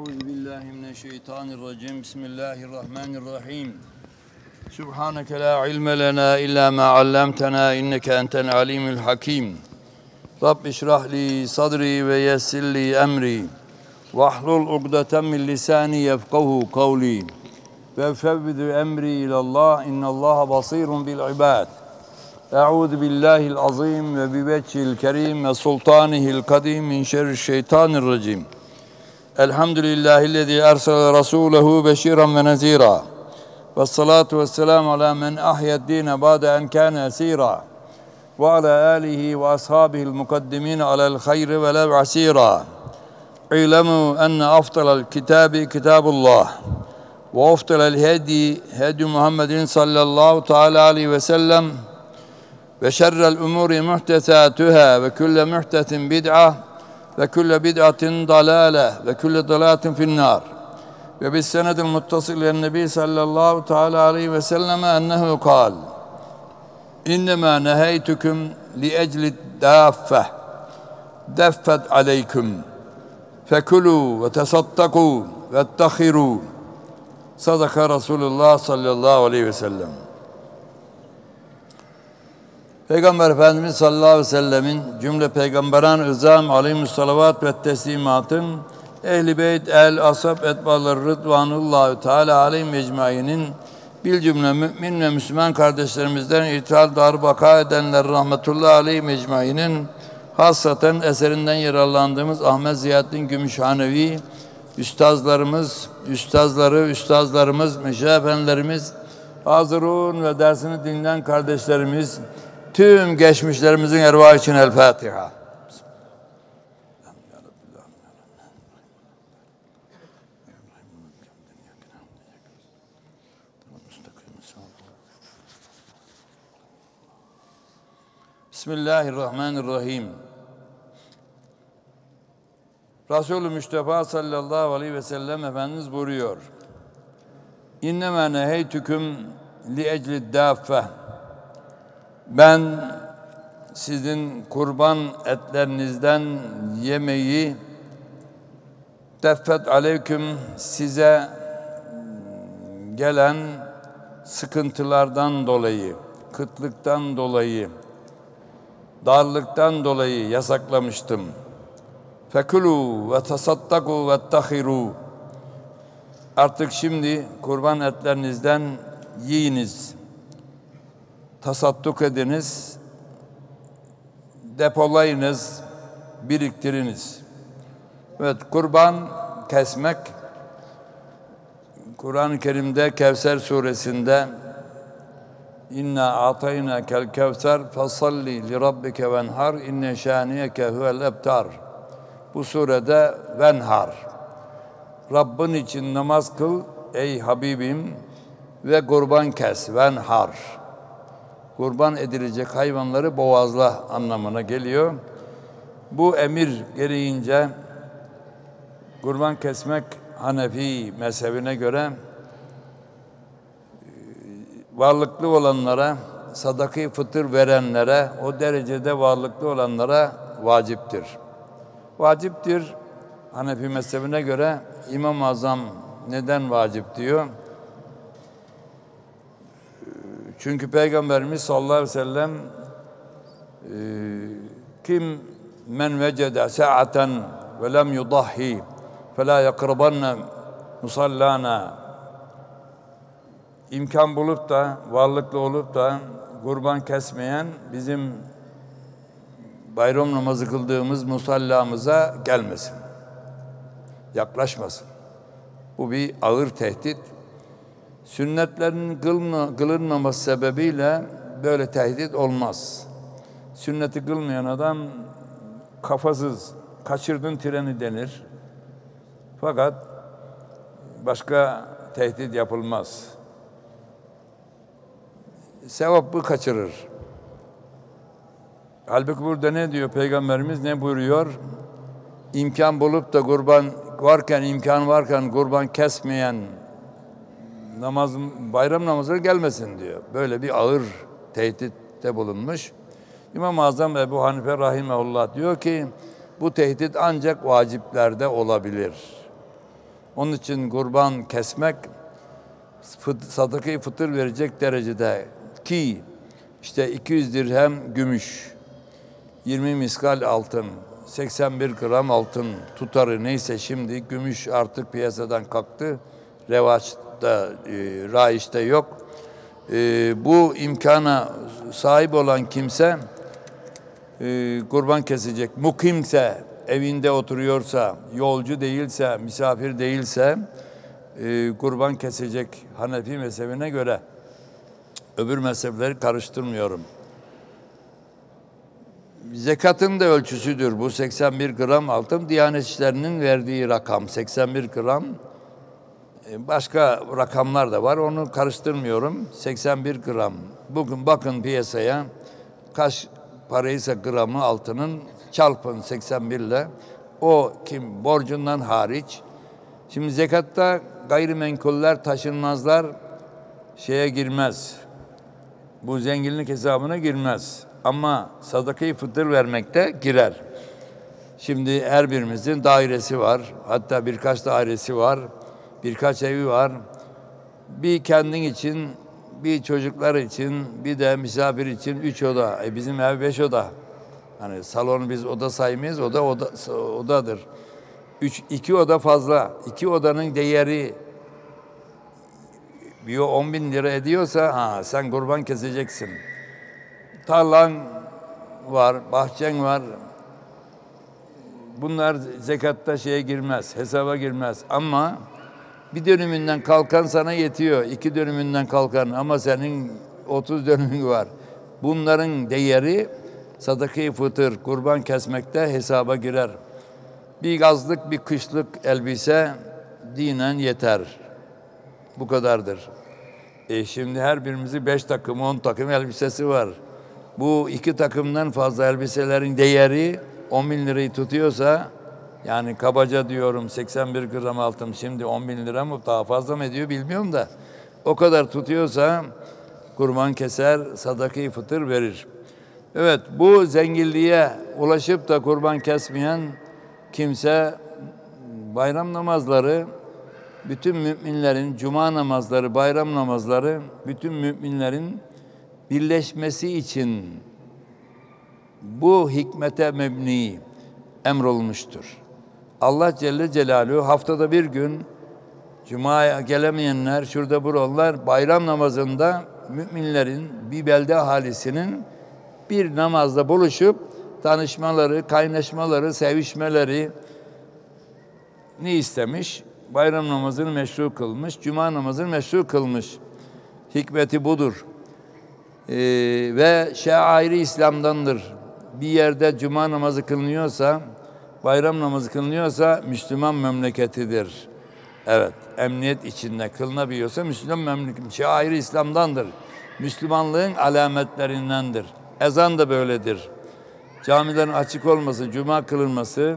Euzu billahi mineşşeytanirracim. Bismillahirrahmanirrahim. Subhaneke la ilme lena illa ma allamtena inneke entel alimul hakim. Rabbi şrah li sadri ve yessir li emri. Vahlul ugdeten min lisani yefkahu kavli. Ve fevvidu emri ilallah innallaha basirun bil ibad. Euzu billahil azim ve bi vecihil kerim ve sultanihil kadim min şerri şeytanirracim. racim. الحمد لله الذي أرسل رسوله بشيرا ونذيرا والصلاة والسلام على من أحيا الدين بعد أن كان أسيرا وعلى آله وأصحابه المقدمين على الخير ولا عسيرا اعلموا أن أفضل الكتاب كتاب الله وأفضل الهدي هدي محمد صلى الله تعالى عليه وسلم وشر الأمور محدثاتها وكل محدث بدعة وكل بدعة ضلالة وكل ضلالة في النار وبالسند المتصل إلى النبي صلى الله تعالى عليه وسلم أنه قال إنما نهيتكم لأجل الدافة دفت عليكم فكلوا وتصدقوا وادخروا صدق رسول الله صلى الله عليه وسلم Peygamber Efendimiz sallallahu aleyhi ve sellemin cümle peygamberan ızam aleyhissalavat ve teslimatın ehli beyt el asab etbaları rıdvanullahi teala aleyhi mecmainin bir cümle mümin ve Müslüman kardeşlerimizden irtihal dar baka edenler rahmetullahi aleyhi mecmainin hasaten eserinden yararlandığımız Ahmet Ziyaddin Gümüşhanevi üstazlarımız, üstazları, üstazlarımız, meşayefenlerimiz, hazırun ve dersini dinleyen kardeşlerimiz, tüm geçmişlerimizin ervahı için El Fatiha. Bismillahirrahmanirrahim. Resulü Mustafa sallallahu aleyhi ve sellem Efendimiz buyuruyor. İnnemâ neheytüküm li ecli dâffeh. Ben sizin kurban etlerinizden yemeği deffet aleyküm size gelen sıkıntılardan dolayı, kıtlıktan dolayı, darlıktan dolayı yasaklamıştım. Fekulu ve tasaddaku ve tahiru. Artık şimdi kurban etlerinizden yiyiniz. Tasadduk ediniz. Depolayınız, biriktiriniz. Evet, kurban kesmek Kur'an-ı Kerim'de Kevser suresinde İnna atayna kel kevser fasalli li rabbike venhar inne şaniyeke huvel ebtar. Bu surede venhar. Rabbin için namaz kıl ey Habibim ve kurban kes venhar. Kurban edilecek hayvanları boğazla anlamına geliyor. Bu emir gereğince kurban kesmek Hanefi mezhebine göre varlıklı olanlara, sadakayı fıtır verenlere, o derecede varlıklı olanlara vaciptir. Vaciptir, Hanefi mezhebine göre İmam-ı Azam neden vacip diyor? Çünkü Peygamberimiz sallallahu aleyhi ve sellem kim men vecede sa'aten ve lem yudahhi fe la yakrabanna musallana imkan bulup da varlıklı olup da kurban kesmeyen bizim bayram namazı kıldığımız musallamıza gelmesin. Yaklaşmasın. Bu bir ağır tehdit. Sünnetlerin kılınmaması sebebiyle böyle tehdit olmaz. Sünneti kılmayan adam kafasız, kaçırdın treni denir. Fakat başka tehdit yapılmaz. Sevabı kaçırır. Halbuki burada ne diyor Peygamberimiz ne buyuruyor? İmkan bulup da kurban varken, imkan varken kurban kesmeyen namaz, bayram namazına gelmesin diyor. Böyle bir ağır tehditte bulunmuş. İmam-ı Azam Ebu Hanife Rahimahullah diyor ki bu tehdit ancak vaciplerde olabilir. Onun için kurban kesmek sadakayı fıtır verecek derecede ki işte 200 dirhem gümüş, 20 miskal altın, 81 gram altın tutarı neyse şimdi gümüş artık piyasadan kalktı. Revaçta, e, raiçte yok. E, bu imkana sahip olan kimse e, kurban kesecek. Mukimse, evinde oturuyorsa, yolcu değilse, misafir değilse e, kurban kesecek Hanefi mezhebine göre. Öbür mezhepleri karıştırmıyorum. Zekatın da ölçüsüdür bu 81 gram altın. Diyanet İşleri'nin verdiği rakam 81 gram. E, Başka rakamlar da var onu karıştırmıyorum. 81 gram. Bugün bakın piyasaya kaç paraysa gramı altının çarpın 81 ile. O kim borcundan hariç. Şimdi zekatta gayrimenkuller taşınmazlar şeye girmez. Bu zenginlik hesabına girmez. Ama sadakayı fıtır vermekte girer. Şimdi her birimizin dairesi var. Hatta birkaç dairesi var. Birkaç evi var. Bir kendin için, bir çocuklar için, bir de misafir için üç oda. E bizim ev beş oda. Hani salonu biz oda saymayız, oda, oda odadır. Üç, iki oda fazla. İki odanın değeri bir 10 bin lira ediyorsa ha, sen kurban keseceksin. Tarlan var, bahçen var. Bunlar zekatta şeye girmez, hesaba girmez. Ama bir dönümünden kalkan sana yetiyor. iki dönümünden kalkan ama senin 30 dönümün var. Bunların değeri sadakayı fıtır, kurban kesmekte hesaba girer. Bir gazlık, bir kışlık elbise dinen yeter. Bu kadardır. E şimdi her birimizi beş takım, on takım elbisesi var. Bu iki takımdan fazla elbiselerin değeri 10 bin lirayı tutuyorsa yani kabaca diyorum 81 gram altın şimdi 10 bin lira mı daha fazla mı ediyor bilmiyorum da o kadar tutuyorsa kurban keser sadakayı fıtır verir. Evet bu zenginliğe ulaşıp da kurban kesmeyen kimse bayram namazları bütün müminlerin cuma namazları, bayram namazları bütün müminlerin birleşmesi için bu hikmete mebni emrolmuştur. Allah Celle Celaluhu haftada bir gün Cuma'ya gelemeyenler, şurada buralar bayram namazında müminlerin bir belde ahalisinin bir namazda buluşup tanışmaları, kaynaşmaları, sevişmeleri ne istemiş? Bayram namazını meşru kılmış, cuma namazını meşru kılmış. Hikmeti budur. Ee, ve şairi İslam'dandır. Bir yerde cuma namazı kılınıyorsa, bayram namazı kılınıyorsa Müslüman memleketidir. Evet, emniyet içinde kılınabiliyorsa Müslüman memleket, şairi İslam'dandır. Müslümanlığın alametlerindendir. Ezan da böyledir. Camilerin açık olması, cuma kılınması,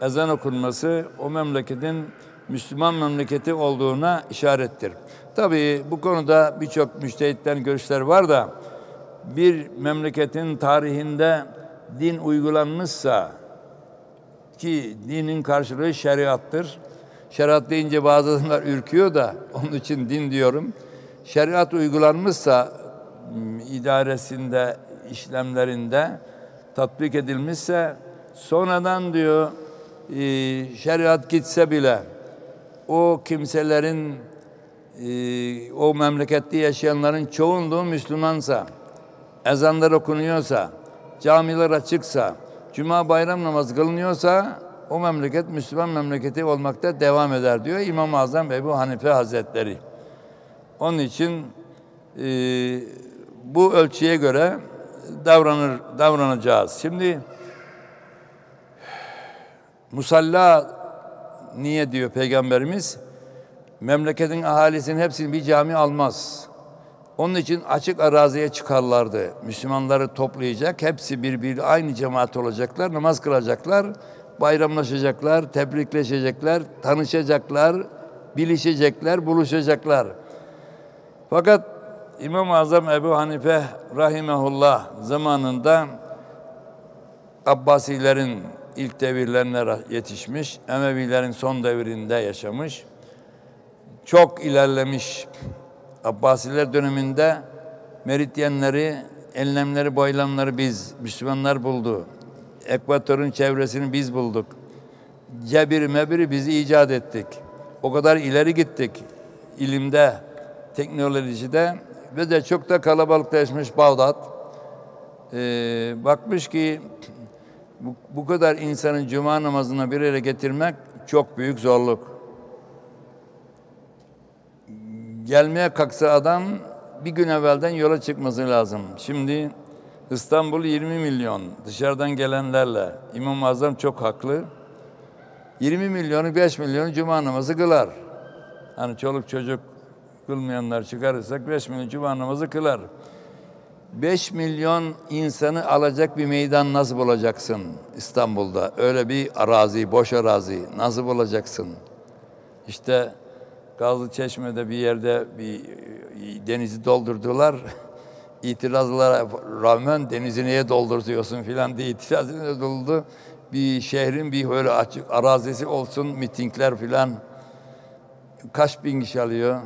ezan okunması o memleketin Müslüman memleketi olduğuna işarettir. Tabii bu konuda birçok müştehitlerin görüşler var da bir memleketin tarihinde din uygulanmışsa ki dinin karşılığı şeriattır. Şeriat deyince bazı adamlar ürküyor da onun için din diyorum. Şeriat uygulanmışsa idaresinde, işlemlerinde tatbik edilmişse sonradan diyor şeriat gitse bile o kimselerin e, o memlekette yaşayanların çoğunluğu Müslümansa, ezanlar okunuyorsa, camiler açıksa, cuma bayram namazı kılınıyorsa o memleket Müslüman memleketi olmakta devam eder diyor İmam-ı Azam Ebu Hanife Hazretleri. Onun için e, bu ölçüye göre davranır davranacağız. Şimdi musalla niye diyor Peygamberimiz? Memleketin ahalisinin hepsini bir cami almaz. Onun için açık araziye çıkarlardı. Müslümanları toplayacak, hepsi birbiri aynı cemaat olacaklar, namaz kılacaklar, bayramlaşacaklar, tebrikleşecekler, tanışacaklar, bilişecekler, buluşacaklar. Fakat İmam-ı Azam Ebu Hanife rahimehullah zamanında Abbasilerin ilk devirlerine yetişmiş, Emevilerin son devirinde yaşamış. çok ilerlemiş. Abbasiler döneminde meridyenleri, enlemleri, boylamları biz, Müslümanlar buldu. Ekvatorun çevresini biz bulduk. Cebir mebiri bizi icat ettik. O kadar ileri gittik ilimde, teknolojide ve de çok da kalabalıklaşmış Bağdat. Ee, bakmış ki bu, bu kadar insanın cuma namazına bir yere getirmek çok büyük zorluk. Gelmeye kalksa adam bir gün evvelden yola çıkması lazım. Şimdi İstanbul 20 milyon dışarıdan gelenlerle İmam-ı Azam çok haklı. 20 milyonu 5 milyonu cuma namazı kılar. Hani çoluk çocuk kılmayanlar çıkarırsak 5 milyon cuma namazı kılar. 5 milyon insanı alacak bir meydan nasıl bulacaksın İstanbul'da? Öyle bir arazi, boş arazi nasıl bulacaksın? İşte Gazlı Çeşme'de bir yerde bir denizi doldurdular. İtirazlara rağmen denizi niye dolduruyorsun filan diye itiraz edildi. Bir şehrin bir böyle açık arazisi olsun mitingler filan. Kaç bin kişi alıyor?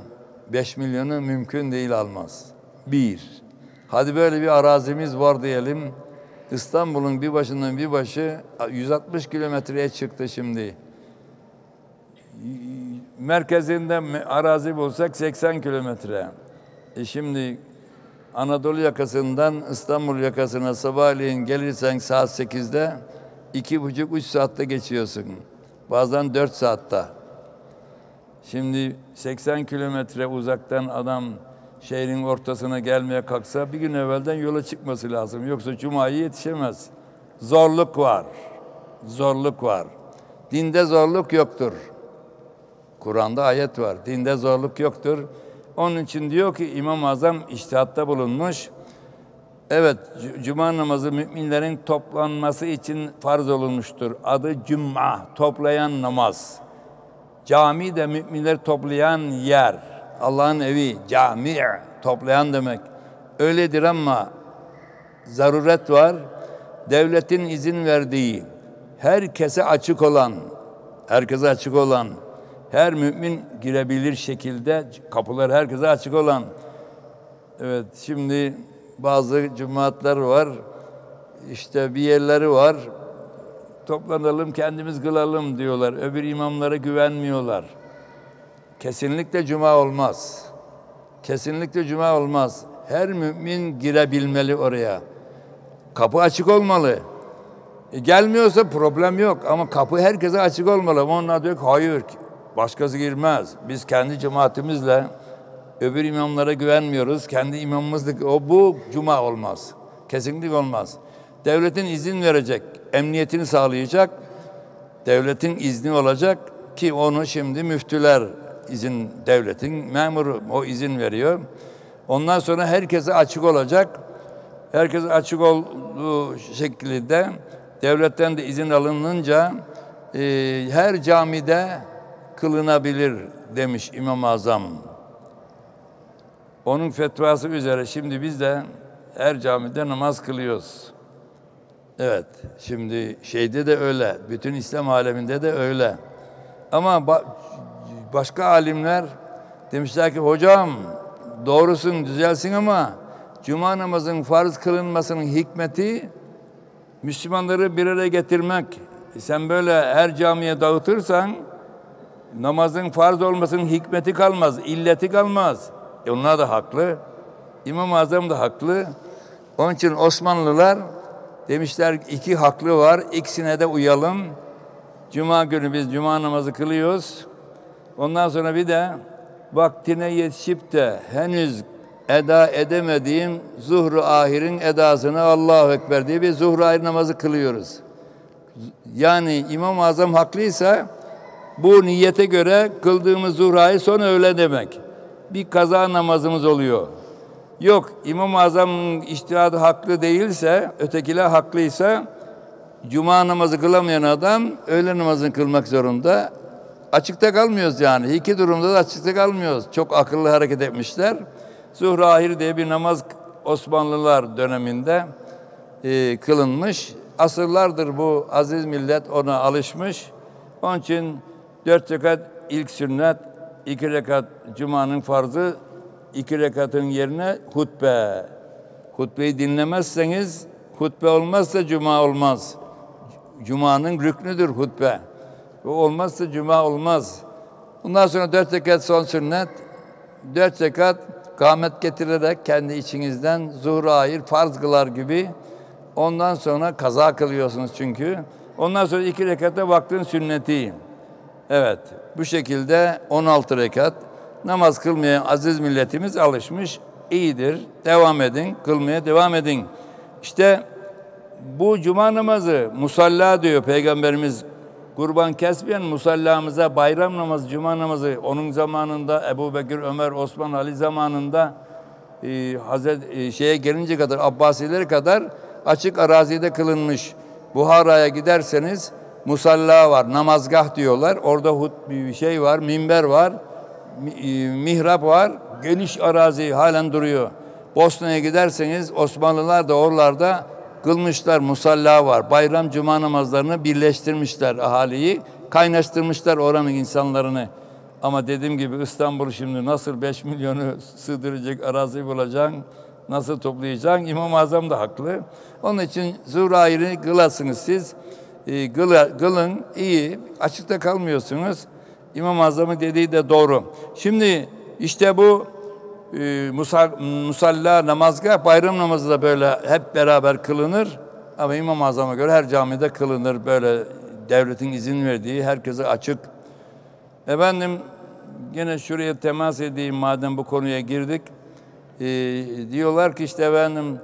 5 milyonu mümkün değil almaz. Bir. Hadi böyle bir arazimiz var diyelim. İstanbul'un bir başından bir başı 160 kilometreye çıktı şimdi. Merkezinde arazi bulsak 80 kilometre. E şimdi Anadolu yakasından İstanbul yakasına sabahleyin gelirsen saat 8'de iki buçuk üç saatte geçiyorsun. Bazen dört saatte. Şimdi 80 kilometre uzaktan adam şehrin ortasına gelmeye kalksa bir gün evvelden yola çıkması lazım. Yoksa Cuma'ya yetişemez. Zorluk var. Zorluk var. Dinde zorluk yoktur. Kur'an'da ayet var. Dinde zorluk yoktur. Onun için diyor ki İmam-ı Azam iştihatta bulunmuş. Evet, cuma namazı müminlerin toplanması için farz olunmuştur. Adı cuma, toplayan namaz. Cami de müminler toplayan yer. Allah'ın evi, cami, toplayan demek. Öyledir ama zaruret var. Devletin izin verdiği, herkese açık olan, herkese açık olan, her mümin girebilir şekilde kapılar herkese açık olan. Evet şimdi bazı cemaatler var. İşte bir yerleri var. Toplanalım kendimiz kılalım diyorlar. Öbür imamlara güvenmiyorlar. Kesinlikle cuma olmaz. Kesinlikle cuma olmaz. Her mümin girebilmeli oraya. Kapı açık olmalı. E gelmiyorsa problem yok ama kapı herkese açık olmalı. Onlar diyor ki hayır Başkası girmez. Biz kendi cemaatimizle öbür imamlara güvenmiyoruz. Kendi imamımızlık o bu cuma olmaz. Kesinlikle olmaz. Devletin izin verecek, emniyetini sağlayacak. Devletin izni olacak ki onu şimdi müftüler izin devletin memuru o izin veriyor. Ondan sonra herkese açık olacak. Herkese açık olduğu şekilde devletten de izin alınınca e, her camide kılınabilir demiş İmam-ı Azam. Onun fetvası üzere şimdi biz de her camide namaz kılıyoruz. Evet, şimdi şeyde de öyle, bütün İslam aleminde de öyle. Ama ba- başka alimler demişler ki hocam doğrusun düzelsin ama cuma namazının farz kılınmasının hikmeti Müslümanları bir araya getirmek. Sen böyle her camiye dağıtırsan namazın farz olmasının hikmeti kalmaz, illeti kalmaz. E onlar da haklı. İmam-ı Azam da haklı. Onun için Osmanlılar demişler iki haklı var. İkisine de uyalım. Cuma günü biz cuma namazı kılıyoruz. Ondan sonra bir de vaktine yetişip de henüz eda edemediğim zuhru ahirin edasını Allahu Ekber diye bir zuhru ahir namazı kılıyoruz. Yani İmam-ı Azam haklıysa bu niyete göre kıldığımız zuhrayı son öğle demek. Bir kaza namazımız oluyor. Yok İmam-ı Azam'ın iştihadı haklı değilse, ötekiler haklıysa cuma namazı kılamayan adam öğle namazını kılmak zorunda. Açıkta kalmıyoruz yani. İki durumda da açıkta kalmıyoruz. Çok akıllı hareket etmişler. Zuhra ahir diye bir namaz Osmanlılar döneminde e, kılınmış. Asırlardır bu aziz millet ona alışmış. Onun için Dört rekat ilk sünnet, iki rekat Cuma'nın farzı iki rekatın yerine hutbe. Hutbeyi dinlemezseniz hutbe olmazsa Cuma olmaz. Cuma'nın rüknüdür hutbe. O olmazsa Cuma olmaz. Bundan sonra dört rekat son sünnet. Dört rekat kâmet getirerek kendi içinizden zuhur ayır farz kılar gibi ondan sonra kaza kılıyorsunuz çünkü. Ondan sonra iki rekata vaktin sünneti. Evet bu şekilde 16 rekat namaz kılmaya aziz milletimiz alışmış. İyidir. Devam edin. Kılmaya devam edin. İşte bu cuma namazı musalla diyor Peygamberimiz kurban kesmeyen musallamıza bayram namazı, cuma namazı onun zamanında Ebu Bekir, Ömer, Osman, Ali zamanında e, Hazret e, şeye gelince kadar Abbasileri kadar açık arazide kılınmış. Buhara'ya giderseniz musalla var, namazgah diyorlar. Orada hut bir şey var, minber var, e, mihrap var. Geniş arazi halen duruyor. Bosna'ya giderseniz Osmanlılar da oralarda kılmışlar, musalla var. Bayram cuma namazlarını birleştirmişler ahaliyi, kaynaştırmışlar oranın insanlarını. Ama dediğim gibi İstanbul şimdi nasıl 5 milyonu sığdıracak arazi bulacaksın, nasıl toplayacaksın? İmam-ı Azam da haklı. Onun için Zurayir'i kılasınız siz. E, gıla, kılın, iyi, açıkta kalmıyorsunuz. İmam-ı Azam'ın dediği de doğru. Şimdi işte bu e, musalla, namazgah, bayram namazı da böyle hep beraber kılınır. Ama İmam-ı Azam'a göre her camide kılınır. Böyle devletin izin verdiği, herkese açık. Efendim yine şuraya temas edeyim madem bu konuya girdik. E, diyorlar ki işte efendim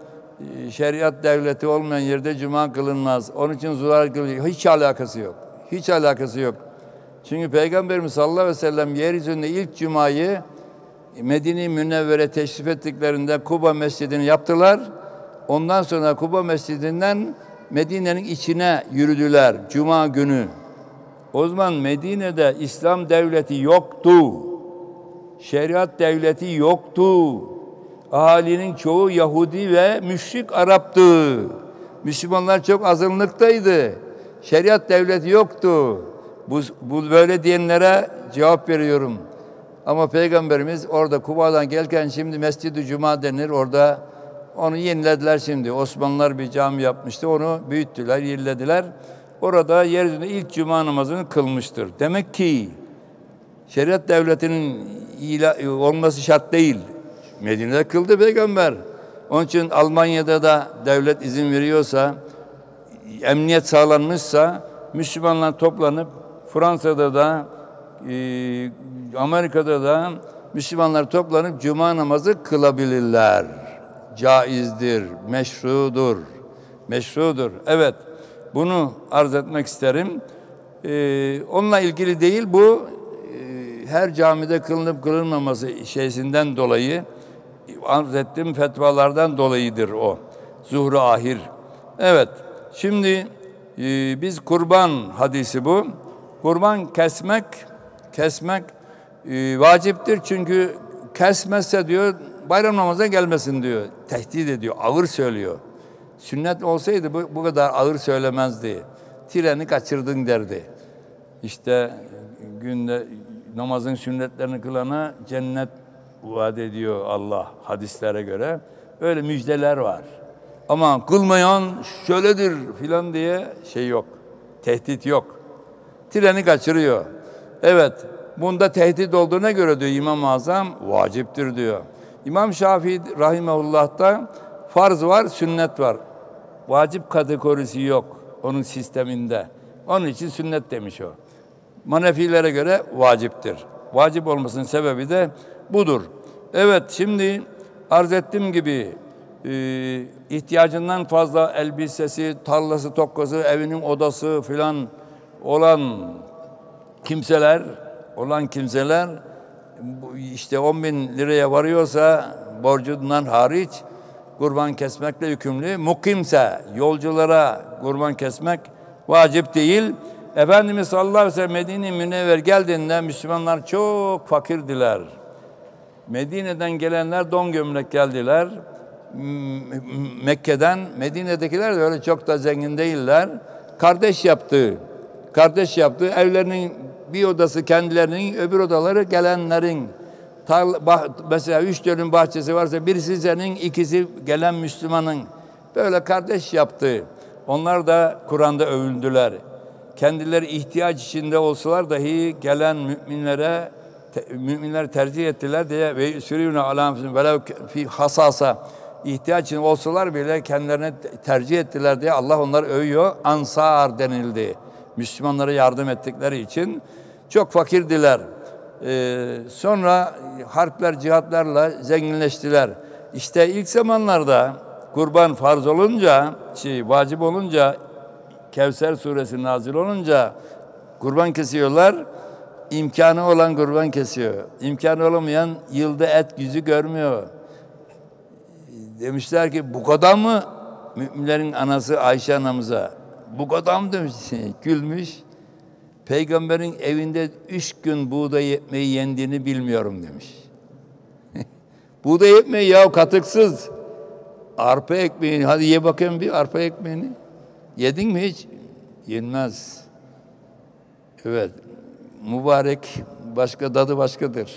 şeriat devleti olmayan yerde cuma kılınmaz. Onun için zuhar kılıyor. Hiç alakası yok. Hiç alakası yok. Çünkü Peygamberimiz sallallahu aleyhi ve sellem yeryüzünde ilk cumayı Medine-i Münevvere teşrif ettiklerinde Kuba Mescidi'ni yaptılar. Ondan sonra Kuba Mescidi'nden Medine'nin içine yürüdüler Cuma günü. O zaman Medine'de İslam devleti yoktu. Şeriat devleti yoktu. Ahalinin çoğu Yahudi ve müşrik Arap'tı. Müslümanlar çok azınlıktaydı. Şeriat devleti yoktu. Bu, bu böyle diyenlere cevap veriyorum. Ama Peygamberimiz orada Kuba'dan gelirken şimdi Mescid-i Cuma denir orada onu yenilediler şimdi. Osmanlılar bir cami yapmıştı. Onu büyüttüler, yenilediler. Orada yeryüzünde ilk cuma namazını kılmıştır. Demek ki şeriat devletinin olması şart değil. Medine'de kıldı peygamber. Onun için Almanya'da da devlet izin veriyorsa, emniyet sağlanmışsa Müslümanlar toplanıp Fransa'da da e, Amerika'da da Müslümanlar toplanıp cuma namazı kılabilirler. Caizdir, meşrudur. Meşrudur. Evet, bunu arz etmek isterim. Ee, onunla ilgili değil, bu e, her camide kılınıp kılınmaması şeysinden dolayı arz ettiğim fetvalardan dolayıdır o. Zuhru ahir. Evet, şimdi e, biz kurban hadisi bu. Kurban kesmek kesmek e, vaciptir çünkü kesmezse diyor bayram namazına gelmesin diyor. Tehdit ediyor, ağır söylüyor. Sünnet olsaydı bu, bu kadar ağır söylemezdi. Treni kaçırdın derdi. İşte günde namazın sünnetlerini kılana cennet vaat ediyor Allah hadislere göre. Öyle müjdeler var. Ama kılmayan şöyledir filan diye şey yok. Tehdit yok. Treni kaçırıyor. Evet, bunda tehdit olduğuna göre diyor İmam-ı Azam, vaciptir diyor. İmam Şafii Rahimehullah'ta farz var, sünnet var. Vacip kategorisi yok onun sisteminde. Onun için sünnet demiş o. Manefilere göre vaciptir. Vacip olmasının sebebi de budur. Evet şimdi arz ettiğim gibi e, ihtiyacından fazla elbisesi, tarlası, tokkası, evinin odası filan olan kimseler olan kimseler işte 10 bin liraya varıyorsa borcundan hariç kurban kesmekle yükümlü. Mukimse yolculara kurban kesmek vacip değil. Efendimiz sallallahu aleyhi ve sellem Medine Münevver geldiğinde Müslümanlar çok fakirdiler. Medine'den gelenler don gömlek geldiler. Mekke'den Medine'dekiler de öyle çok da zengin değiller. Kardeş yaptı kardeş yaptı. Evlerinin Bir odası kendilerinin, öbür odaları gelenlerin. Tarla, bah, mesela üç dönüm bahçesi varsa birisi senin, ikisi gelen Müslümanın. Böyle kardeş yaptı. Onlar da Kur'an'da övüldüler. Kendileri ihtiyaç içinde olsalar dahi gelen müminlere müminler tercih ettiler diye ve sürüyüne alamfisine velev fi hasasa ihtiyaç için olsalar bile kendilerine tercih ettiler diye Allah onları övüyor. Ansar denildi. Müslümanlara yardım ettikleri için çok fakirdiler. Ee, sonra harpler, cihatlarla zenginleştiler. İşte ilk zamanlarda kurban farz olunca, şey vacip olunca, Kevser suresi nazil olunca kurban kesiyorlar. İmkanı olan kurban kesiyor. İmkanı olamayan yılda et yüzü görmüyor. Demişler ki bu kadar mı müminlerin anası Ayşe anamıza bu kadar mı demiş gülmüş. Peygamberin evinde üç gün buğday ekmeği yendiğini bilmiyorum demiş. buğday ekmeği ya katıksız. Arpa ekmeğini hadi ye bakayım bir arpa ekmeğini. Yedin mi hiç? Yenmez. Evet. Mübarek başka tadı başkadır.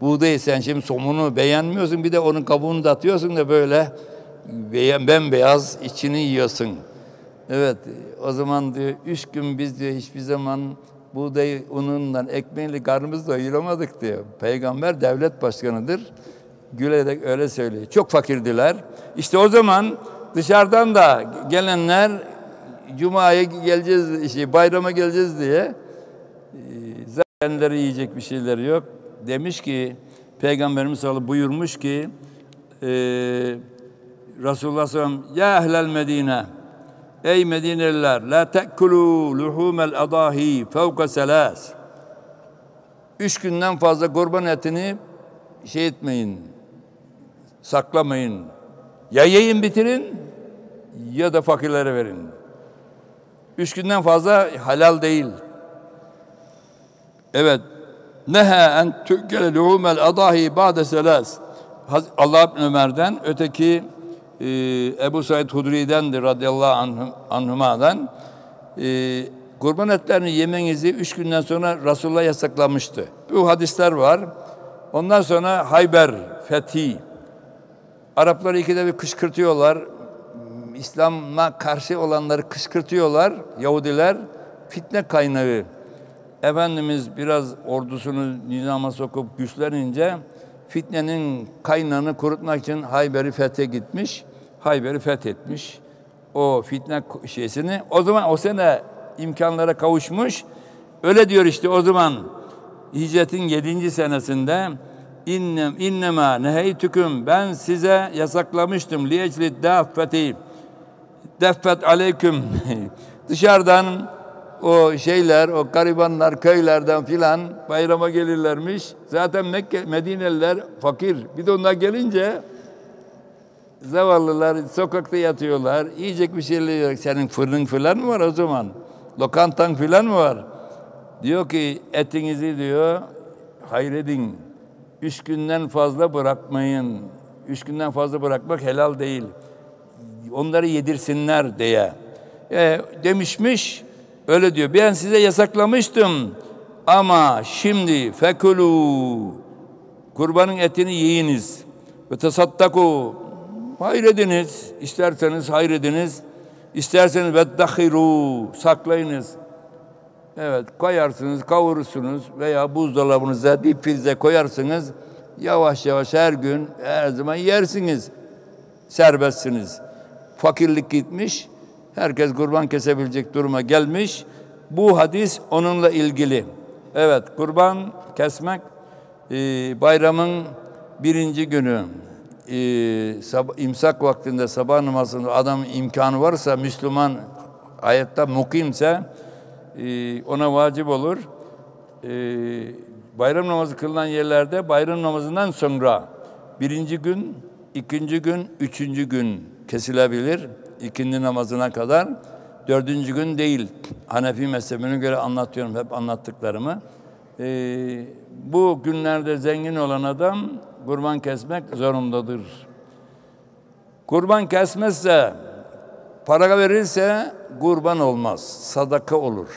Buğday sen şimdi somunu beğenmiyorsun bir de onun kabuğunu da atıyorsun da böyle beğen bembeyaz içini yiyorsun. Evet o zaman diyor üç gün biz diyor hiçbir zaman buğday unundan ekmeğiyle karnımızı doyuramadık diyor. Peygamber devlet başkanıdır. Gülerek öyle söylüyor. Çok fakirdiler. İşte o zaman dışarıdan da gelenler Cuma'ya geleceğiz, işte bayrama geleceğiz diye zaten yiyecek bir şeyleri yok. Demiş ki Peygamberimiz sallallahu buyurmuş ki e, Resulullah sallallahu ya ehlel Medine ey Medineliler la te'kulu luhumel adahi fevka selas üç günden fazla kurban etini şey etmeyin saklamayın ya yiyin bitirin ya da fakirlere verin. Üç günden fazla halal değil. Evet. Neha en tükkele luhumel adahi ba'de selas. Allah ibn Ömer'den, öteki e, Ebu Said Hudri'dendir radıyallahu anh, anhuma'dan. E, kurban etlerini yemenizi üç günden sonra Resulullah yasaklamıştı. Bu hadisler var. Ondan sonra Hayber fethi. Arapları ikide bir kışkırtıyorlar. İslam'a karşı olanları kışkırtıyorlar Yahudiler. Fitne kaynağı. Efendimiz biraz ordusunu nizama sokup güçlenince fitnenin kaynağını kurutmak için Hayber'i fethe gitmiş. Hayber'i fethetmiş. O fitne şeysini o zaman o sene imkanlara kavuşmuş. Öyle diyor işte o zaman hicretin yedinci senesinde innem innema neheytüküm ben size yasaklamıştım liyecli daffeti deffet aleyküm dışarıdan o şeyler, o garibanlar köylerden filan bayrama gelirlermiş. Zaten Mekke, Medineliler fakir. Bir de onlar gelince zavallılar sokakta yatıyorlar. Yiyecek bir şeyler yok. Senin fırının filan mı var o zaman? Lokantan filan mı var? Diyor ki etinizi diyor hayredin. Üç günden fazla bırakmayın. Üç günden fazla bırakmak helal değil. Onları yedirsinler diye. E, demişmiş Öyle diyor. Ben size yasaklamıştım. Ama şimdi fekulu kurbanın etini yiyiniz. Ve tasaddaku hayrediniz. İsterseniz hayrediniz. İsterseniz veddahiru saklayınız. Evet koyarsınız, kavurursunuz veya buzdolabınıza, dip frize koyarsınız. Yavaş yavaş her gün, her zaman yersiniz. Serbestsiniz. Fakirlik gitmiş, Herkes kurban kesebilecek duruma gelmiş. Bu hadis onunla ilgili. Evet kurban kesmek e, bayramın birinci günü e, imsak vaktinde sabah namazında adam imkanı varsa Müslüman hayatta mukimse e, ona vacip olur. E, bayram namazı kılınan yerlerde bayram namazından sonra birinci gün, ikinci gün, üçüncü gün kesilebilir ikindi namazına kadar. Dördüncü gün değil. Hanefi mezhebine göre anlatıyorum hep anlattıklarımı. Ee, bu günlerde zengin olan adam kurban kesmek zorundadır. Kurban kesmezse, para verirse kurban olmaz, sadaka olur.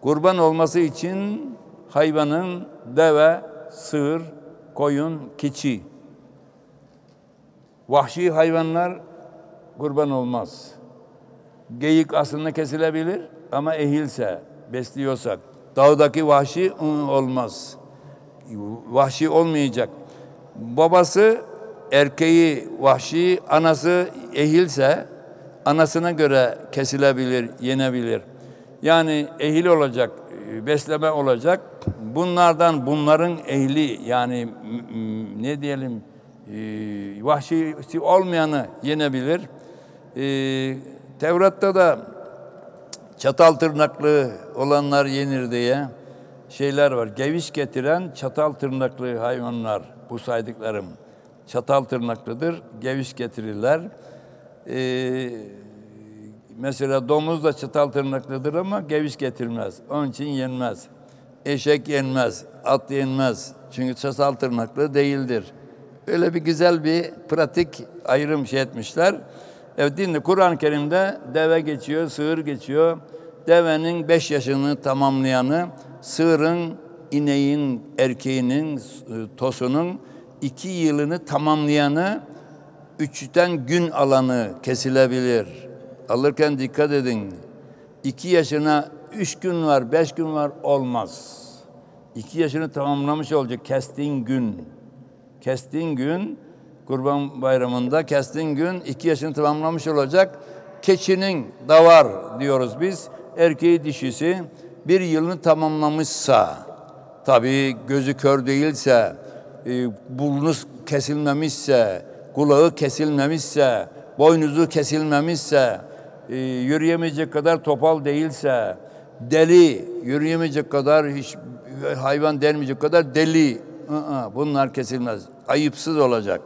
Kurban olması için hayvanın deve, sığır, koyun, keçi. Vahşi hayvanlar kurban olmaz. Geyik aslında kesilebilir ama ehilse, besliyorsak. Dağdaki vahşi olmaz. Vahşi olmayacak. Babası erkeği vahşi, anası ehilse anasına göre kesilebilir, yenebilir. Yani ehil olacak, besleme olacak. Bunlardan bunların ehli yani ne diyelim e, vahşisi olmayanı yenebilir. E, Tevrat'ta da çatal tırnaklı olanlar yenir diye şeyler var. Geviş getiren çatal tırnaklı hayvanlar bu saydıklarım. Çatal tırnaklıdır, geviş getirirler. Ee, mesela domuz da çatal tırnaklıdır ama geviş getirmez. Onun için yenmez. Eşek yenmez, at yenmez. Çünkü çatal tırnaklı değildir. Öyle bir güzel bir pratik ayrım şey etmişler. Evet dinde Kur'an-ı Kerim'de deve geçiyor, sığır geçiyor. Devenin beş yaşını tamamlayanı, sığırın, ineğin, erkeğinin, tosunun iki yılını tamamlayanı üçten gün alanı kesilebilir. Alırken dikkat edin. İki yaşına üç gün var, beş gün var olmaz. İki yaşını tamamlamış olacak kestiğin gün. Kestiğin gün, Kurban Bayramı'nda kestiğin gün iki yaşını tamamlamış olacak. Keçinin davar diyoruz biz. Erkeği dişisi bir yılını tamamlamışsa, tabii gözü kör değilse, e, burnu kesilmemişse, kulağı kesilmemişse, boynuzu kesilmemişse, e, yürüyemeyecek kadar topal değilse, deli, yürüyemeyecek kadar hiç hayvan denmeyecek kadar deli, bunlar kesilmez. Ayıpsız olacak.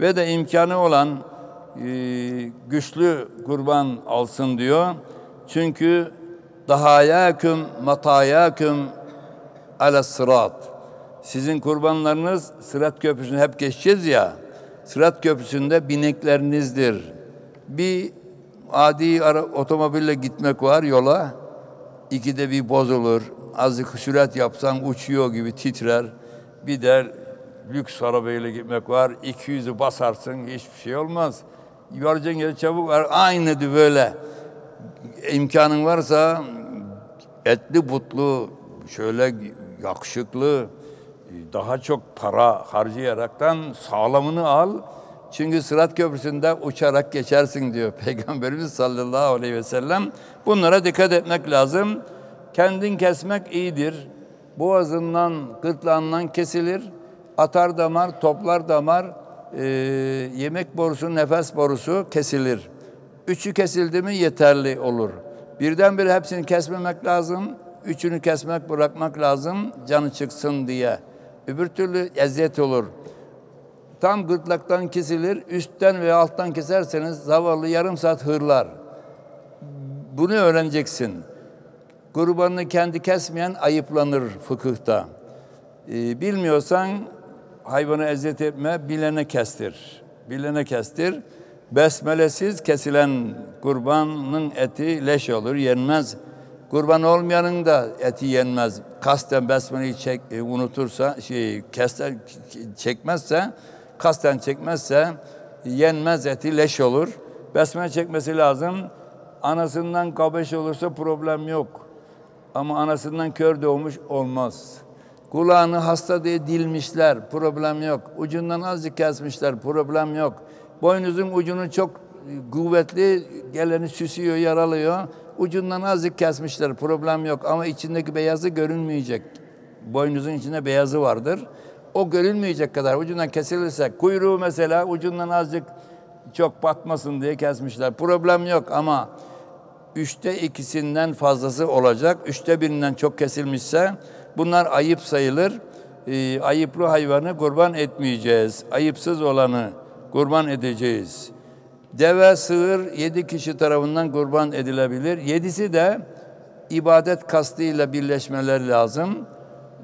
Ve de imkanı olan e, güçlü kurban alsın diyor. Çünkü dahayaküm matayaküm ala sırat. Sizin kurbanlarınız Sırat Köprüsü'nü hep geçeceğiz ya. Sırat Köprüsü'nde bineklerinizdir. Bir adi ara, otomobille gitmek var yola. İkide bir bozulur. Azıcık sürat yapsan uçuyor gibi titrer. Bir de lüks arabayla gitmek var. 200'ü basarsın hiçbir şey olmaz. Varacağın yere çabuk var. Aynı böyle. imkanın varsa etli butlu şöyle yakışıklı daha çok para harcayaraktan sağlamını al. Çünkü Sırat Köprüsü'nde uçarak geçersin diyor Peygamberimiz sallallahu aleyhi ve sellem. Bunlara dikkat etmek lazım. Kendin kesmek iyidir. Boğazından, gırtlağından kesilir. Atar damar, toplar damar, e, yemek borusu, nefes borusu kesilir. Üçü kesildi mi yeterli olur. Birdenbire hepsini kesmemek lazım. Üçünü kesmek, bırakmak lazım canı çıksın diye. Öbür türlü eziyet olur. Tam gırtlaktan kesilir, üstten veya alttan keserseniz zavallı yarım saat hırlar. Bunu öğreneceksin. Kurbanını kendi kesmeyen ayıplanır fıkıhta. Ee, bilmiyorsan hayvanı eziyet etme, bilene kestir. Bilene kestir. Besmelesiz kesilen kurbanın eti leş olur, yenmez. Kurban olmayanın da eti yenmez. Kasten besmeleyi çek, e, unutursa, şey, kesten çekmezse, kasten çekmezse yenmez eti leş olur. Besmele çekmesi lazım. Anasından kabeş olursa problem yok. Ama anasından kör doğmuş olmaz. Kulağını hasta diye dilmişler, problem yok. Ucundan azıcık kesmişler, problem yok. Boynuzun ucunu çok kuvvetli, geleni süsüyor, yaralıyor. Ucundan azıcık kesmişler, problem yok. Ama içindeki beyazı görünmeyecek. Boynuzun içinde beyazı vardır. O görünmeyecek kadar ucundan kesilirse, kuyruğu mesela ucundan azıcık çok batmasın diye kesmişler. Problem yok ama üçte ikisinden fazlası olacak. Üçte birinden çok kesilmişse bunlar ayıp sayılır. E, ayıplı hayvanı kurban etmeyeceğiz. Ayıpsız olanı kurban edeceğiz. Deve, sığır yedi kişi tarafından kurban edilebilir. Yedisi de ibadet kastıyla birleşmeleri lazım.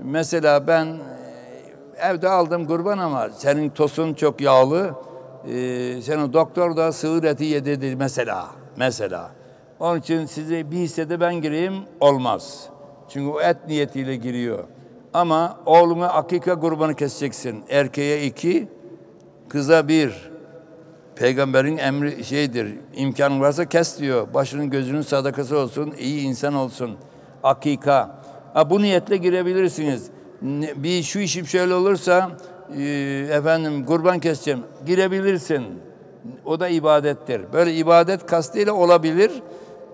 Mesela ben e, evde aldım kurban ama senin tosun çok yağlı. Ee, senin doktor da sığır eti yedi mesela. Mesela. Onun için size bir hissede ben gireyim olmaz. Çünkü o et niyetiyle giriyor. Ama oğluna akika kurbanı keseceksin. Erkeğe iki, kıza bir. Peygamberin emri şeydir. İmkanın varsa kes diyor. Başının gözünün sadakası olsun, iyi insan olsun. Akika. Ha, bu niyetle girebilirsiniz. Bir şu işim şöyle olursa e, efendim kurban keseceğim. Girebilirsin. O da ibadettir. Böyle ibadet kastıyla olabilir.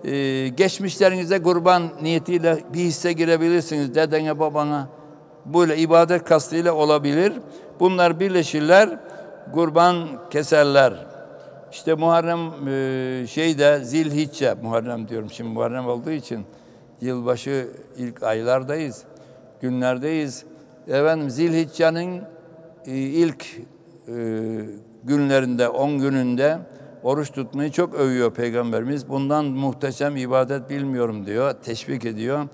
E, geçmişlerinize kurban niyetiyle bir hisse girebilirsiniz. Dedene, babana. Böyle ibadet kastıyla olabilir. Bunlar birleşirler, kurban keserler. İşte Muharrem e, şeyde Zilhicce, Muharrem diyorum şimdi Muharrem olduğu için yılbaşı ilk aylardayız, günlerdeyiz. Efendim Zilhicce'nin e, ilk e, günlerinde, 10 gününde oruç tutmayı çok övüyor Peygamberimiz. Bundan muhteşem ibadet bilmiyorum diyor, teşvik ediyor.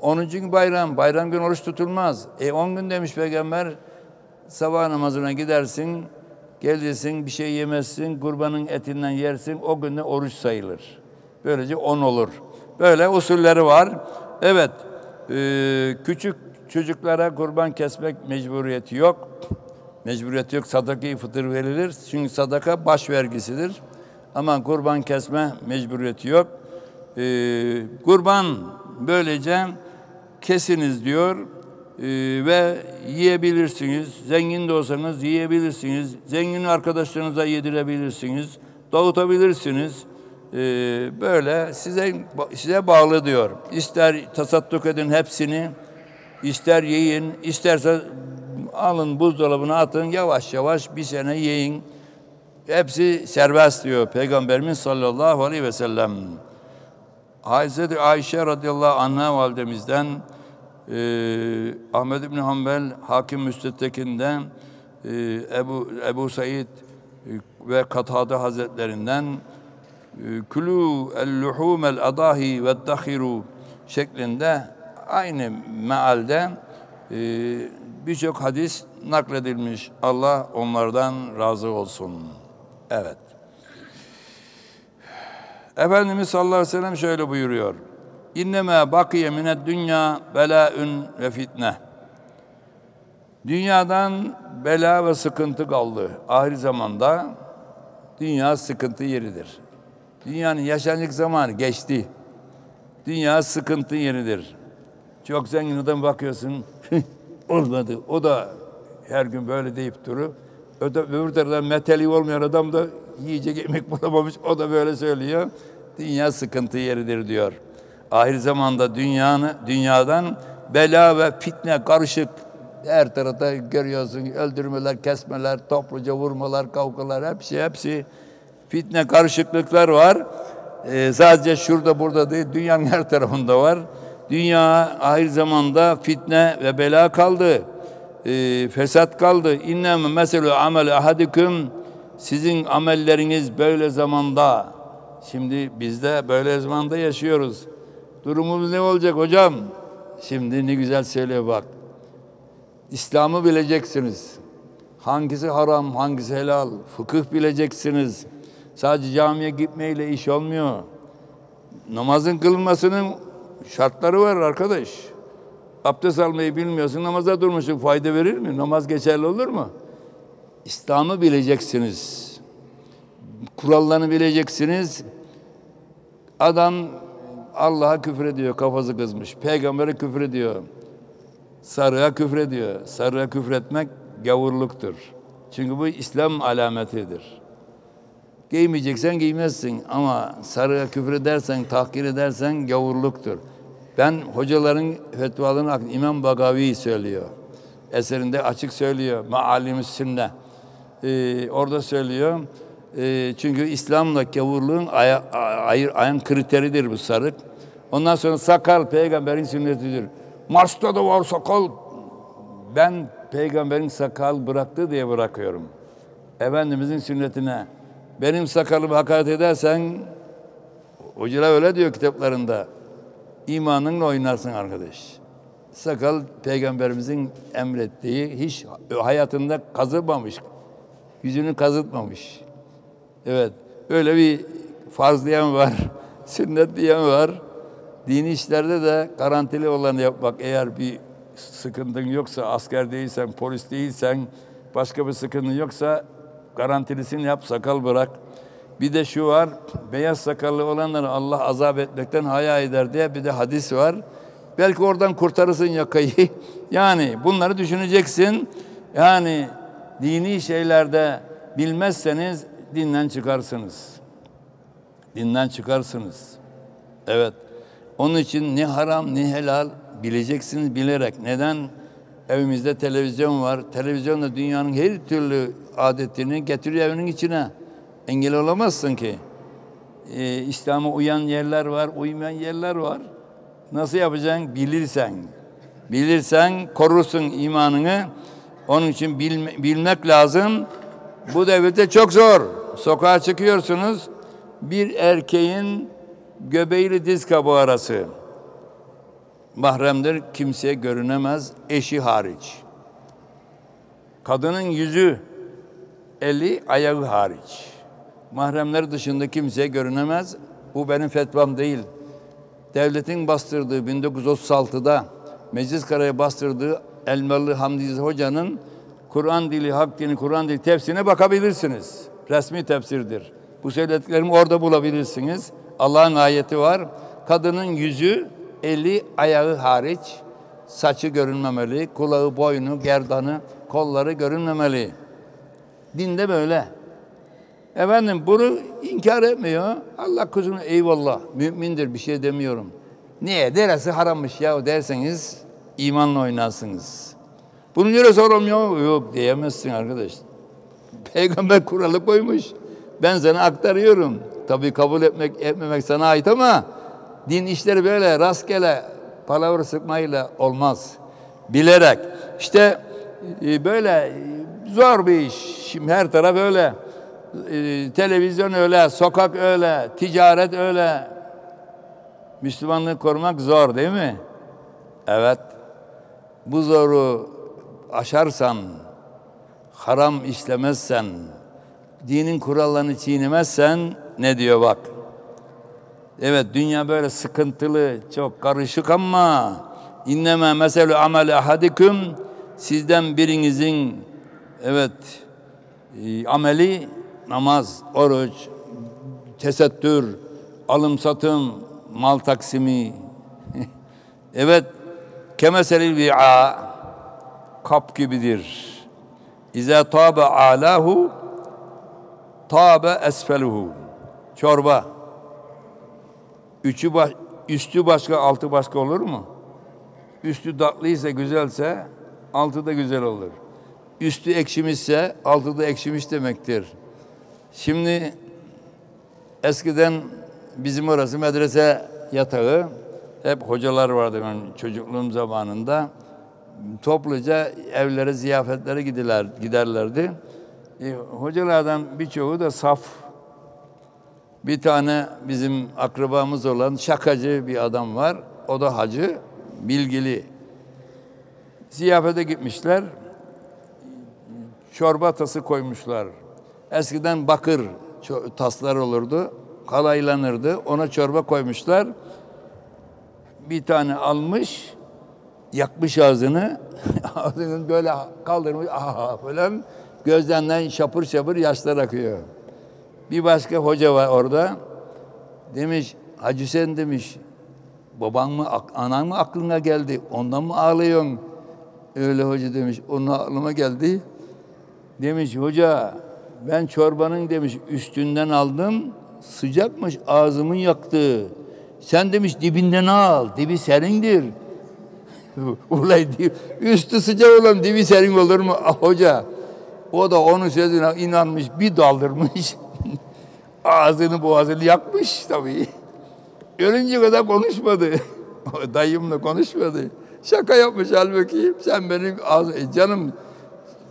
10. gün bayram, bayram gün oruç tutulmaz. E 10 gün demiş peygamber, sabah namazına gidersin, gelirsin, bir şey yemezsin, kurbanın etinden yersin, o günde oruç sayılır. Böylece 10 olur. Böyle usulleri var. Evet, e, küçük çocuklara kurban kesmek mecburiyeti yok. Mecburiyeti yok, sadaka fıtır verilir. Çünkü sadaka baş vergisidir. Ama kurban kesme mecburiyeti yok. Ee, kurban böylece kesiniz diyor Ee, ve yiyebilirsiniz. Zengin de olsanız yiyebilirsiniz. Zengin arkadaşlarınıza yedirebilirsiniz. Dağıtabilirsiniz. Ee, böyle size size bağlı diyor. İster tasadduk edin hepsini, ister yiyin, isterse alın buzdolabına atın yavaş yavaş bir sene yiyin. Hepsi serbest diyor Peygamberimiz sallallahu aleyhi ve sellem. Hazreti Ayşe radıyallahu anha validemizden e, Ahmed İbni Hanbel Hakim Müstedtek'inden e, Ebu, Ebu Said e, ve Katade Hazretlerinden e, külü el-luhumel adahi ve dahiru şeklinde aynı mealde e, birçok hadis nakledilmiş. Allah onlardan razı olsun. Evet. Efendimiz sallallahu aleyhi ve sellem şöyle buyuruyor. İnneme bakiye mined dünya belaun ve fitne. Dünyadan bela ve sıkıntı kaldı. Ahir zamanda dünya sıkıntı yeridir. Dünyanın yaşanacak zamanı geçti. Dünya sıkıntı yeridir. Çok zengin adam bakıyorsun, olmadı. O da her gün böyle deyip durur. Öte, öbür taraftan metali olmayan adam da yiyecek yemek bulamamış. O da böyle söylüyor. Dünya sıkıntı yeridir diyor. Ahir zamanda dünyanı, dünyadan bela ve fitne karışık her tarafta görüyorsun öldürmeler, kesmeler, topluca vurmalar, kavgalar hepsi hepsi fitne karışıklıklar var. Ee, sadece şurada burada değil dünyanın her tarafında var. Dünya ahir zamanda fitne ve bela kaldı. Ee, fesat kaldı. İnnem meselu amel ahadikum sizin amelleriniz böyle zamanda. Şimdi biz de böyle zamanda yaşıyoruz. Durumumuz ne olacak hocam? Şimdi ne güzel söylüyor bak. İslam'ı bileceksiniz. Hangisi haram, hangisi helal. Fıkıh bileceksiniz. Sadece camiye gitmeyle iş olmuyor. Namazın kılınmasının şartları var arkadaş. Abdest almayı bilmiyorsun, namaza durmuşsun. Fayda verir mi? Namaz geçerli olur mu? İslam'ı bileceksiniz. Kurallarını bileceksiniz. Adam Allah'a küfür ediyor, kafası kızmış. Peygamber'e küfür ediyor. Sarığa küfür ediyor. Sarığa küfür etmek gavurluktur. Çünkü bu İslam alametidir. Giymeyeceksen giymezsin ama sarığa küfür edersen, tahkir edersen gavurluktur. Ben hocaların fetvalarını İmam Bagavi söylüyor. Eserinde açık söylüyor. Maalim-i Sünne. Ee, orada söylüyor. Ee, çünkü İslam'la gavurluğun aya, ayır, ayın kriteridir bu sarık. Ondan sonra sakal peygamberin sünnetidir. Mars'ta da var sakal. Ben peygamberin sakal bıraktı diye bırakıyorum. Efendimizin sünnetine. Benim sakalımı hakaret edersen hocalar öyle diyor kitaplarında. İmanınla oynarsın arkadaş. Sakal peygamberimizin emrettiği hiç hayatında kazımamış. Yüzünü kazıtmamış. Evet. Öyle bir farz diyen var. Sünnet diyen var. Dini işlerde de garantili olanı yap. Bak eğer bir sıkıntın yoksa, asker değilsen, polis değilsen, başka bir sıkıntın yoksa garantilisini yap, sakal bırak. Bir de şu var, beyaz sakallı olanları Allah azap etmekten haya eder diye bir de hadis var. Belki oradan kurtarırsın yakayı. yani bunları düşüneceksin. Yani dini şeylerde bilmezseniz dinden çıkarsınız. Dinden çıkarsınız. Evet. Onun için ne haram ne helal bileceksiniz bilerek. Neden? Evimizde televizyon var. Televizyon da dünyanın her türlü adetini getiriyor evinin içine. Engel olamazsın ki. Ee, İslam'a uyan yerler var, uymayan yerler var. Nasıl yapacaksın? Bilirsen. Bilirsen korursun imanını. Onun için bilme, bilmek lazım. Bu devirde çok zor. Sokağa çıkıyorsunuz. Bir erkeğin göbeğiyle diz kabuğu arası mahremdir, kimseye görünemez, eşi hariç. Kadının yüzü, eli, ayağı hariç. Mahremler dışında kimseye görünemez. Bu benim fetvam değil. Devletin bastırdığı 1936'da Meclis Karaya bastırdığı Elmalı Hamdi Hoca'nın Kur'an dili, hak dini, Kur'an dili tefsirine bakabilirsiniz. Resmi tefsirdir. Bu söylediklerimi orada bulabilirsiniz. Allah'ın ayeti var. Kadının yüzü, eli, ayağı hariç saçı görünmemeli, kulağı, boynu, gerdanı, kolları görünmemeli. Dinde böyle. Efendim bunu inkar etmiyor. Allah kuzunu eyvallah. Mümindir bir şey demiyorum. Niye? Deresi harammış ya derseniz imanla oynarsınız. Bunun neresi haram ya? Yok diyemezsin arkadaş. Peygamber kuralı koymuş. Ben sana aktarıyorum. Tabii kabul etmek etmemek sana ait ama din işleri böyle rastgele palavra sıkmayla olmaz. Bilerek. İşte e, böyle zor bir iş. Şimdi her taraf öyle. E, televizyon öyle, sokak öyle, ticaret öyle. Müslümanlığı korumak zor değil mi? Evet. Bu zoru aşarsan, haram işlemezsen, dinin kurallarını çiğnemezsen ne diyor bak. Evet dünya böyle sıkıntılı, çok karışık ama inneme meselü amel ahadikum sizden birinizin evet e, ameli namaz, oruç, tesettür, alım satım, mal taksimi. evet kemeselil vi'a kap gibidir. İza tabe alahu tabe esfeluhu. Çorba. Üçü baş, üstü başka, altı başka olur mu? Üstü tatlıysa, güzelse altı da güzel olur. Üstü ekşimişse altı da ekşimiş demektir. Şimdi eskiden bizim orası medrese yatağı. Hep hocalar vardı ben çocukluğum zamanında. Topluca evlere, ziyafetlere gidiler, giderlerdi. E, hocalardan birçoğu da saf. Bir tane bizim akrabamız olan şakacı bir adam var. O da hacı, bilgili. Ziyafete gitmişler. Çorba tası koymuşlar. Eskiden bakır taslar olurdu. Kalaylanırdı. Ona çorba koymuşlar. Bir tane almış, yakmış ağzını. Ağzını böyle kaldırmış. Aha falan. Gözlerinden şapır şapır yaşlar akıyor. Bir başka hoca var orada. Demiş, Hacı sen demiş, baban mı, anan mı aklına geldi? Ondan mı ağlıyorsun? Öyle hoca demiş, onun aklıma geldi. Demiş, hoca ben çorbanın demiş üstünden aldım, sıcakmış ağzımın yaktı. Sen demiş dibinden al, dibi serindir. Ulay üstü sıcak olan dibi serin olur mu ah, hoca? O da onun sözüne inanmış, bir daldırmış. Ağzını boğazını yakmış tabii. Ölünce kadar konuşmadı. Dayımla konuşmadı. Şaka yapmış halbuki. Sen benim ağzı, e canım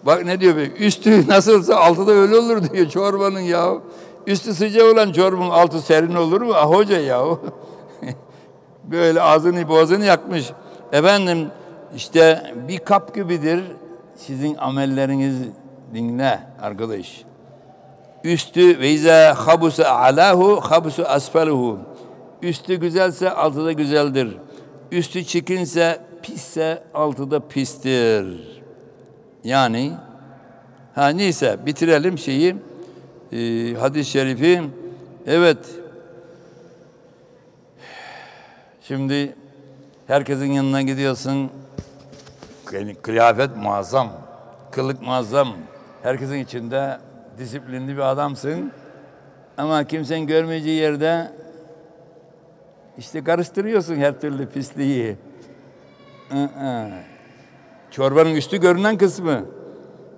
bak ne diyor be, üstü nasılsa altı da öyle olur diyor çorbanın ya. Üstü sıcak olan çorbanın altı serin olur mu? Ah hoca ya. Böyle ağzını boğazını yakmış. Efendim işte bir kap gibidir sizin amelleriniz dinle arkadaş. Üstü ve izâ habusa alahu habusu asfaluhu. Üstü güzelse altı da güzeldir. Üstü çikinse pisse altı da pistir. Yani ha neyse bitirelim şeyi. Ee, hadis-i şerifi. Evet. Şimdi herkesin yanına gidiyorsun. Kıyafet muazzam. Kılık muazzam. Herkesin içinde disiplinli bir adamsın. Ama kimsenin görmeyeceği yerde işte karıştırıyorsun her türlü pisliği. Çorbanın üstü görünen kısmı.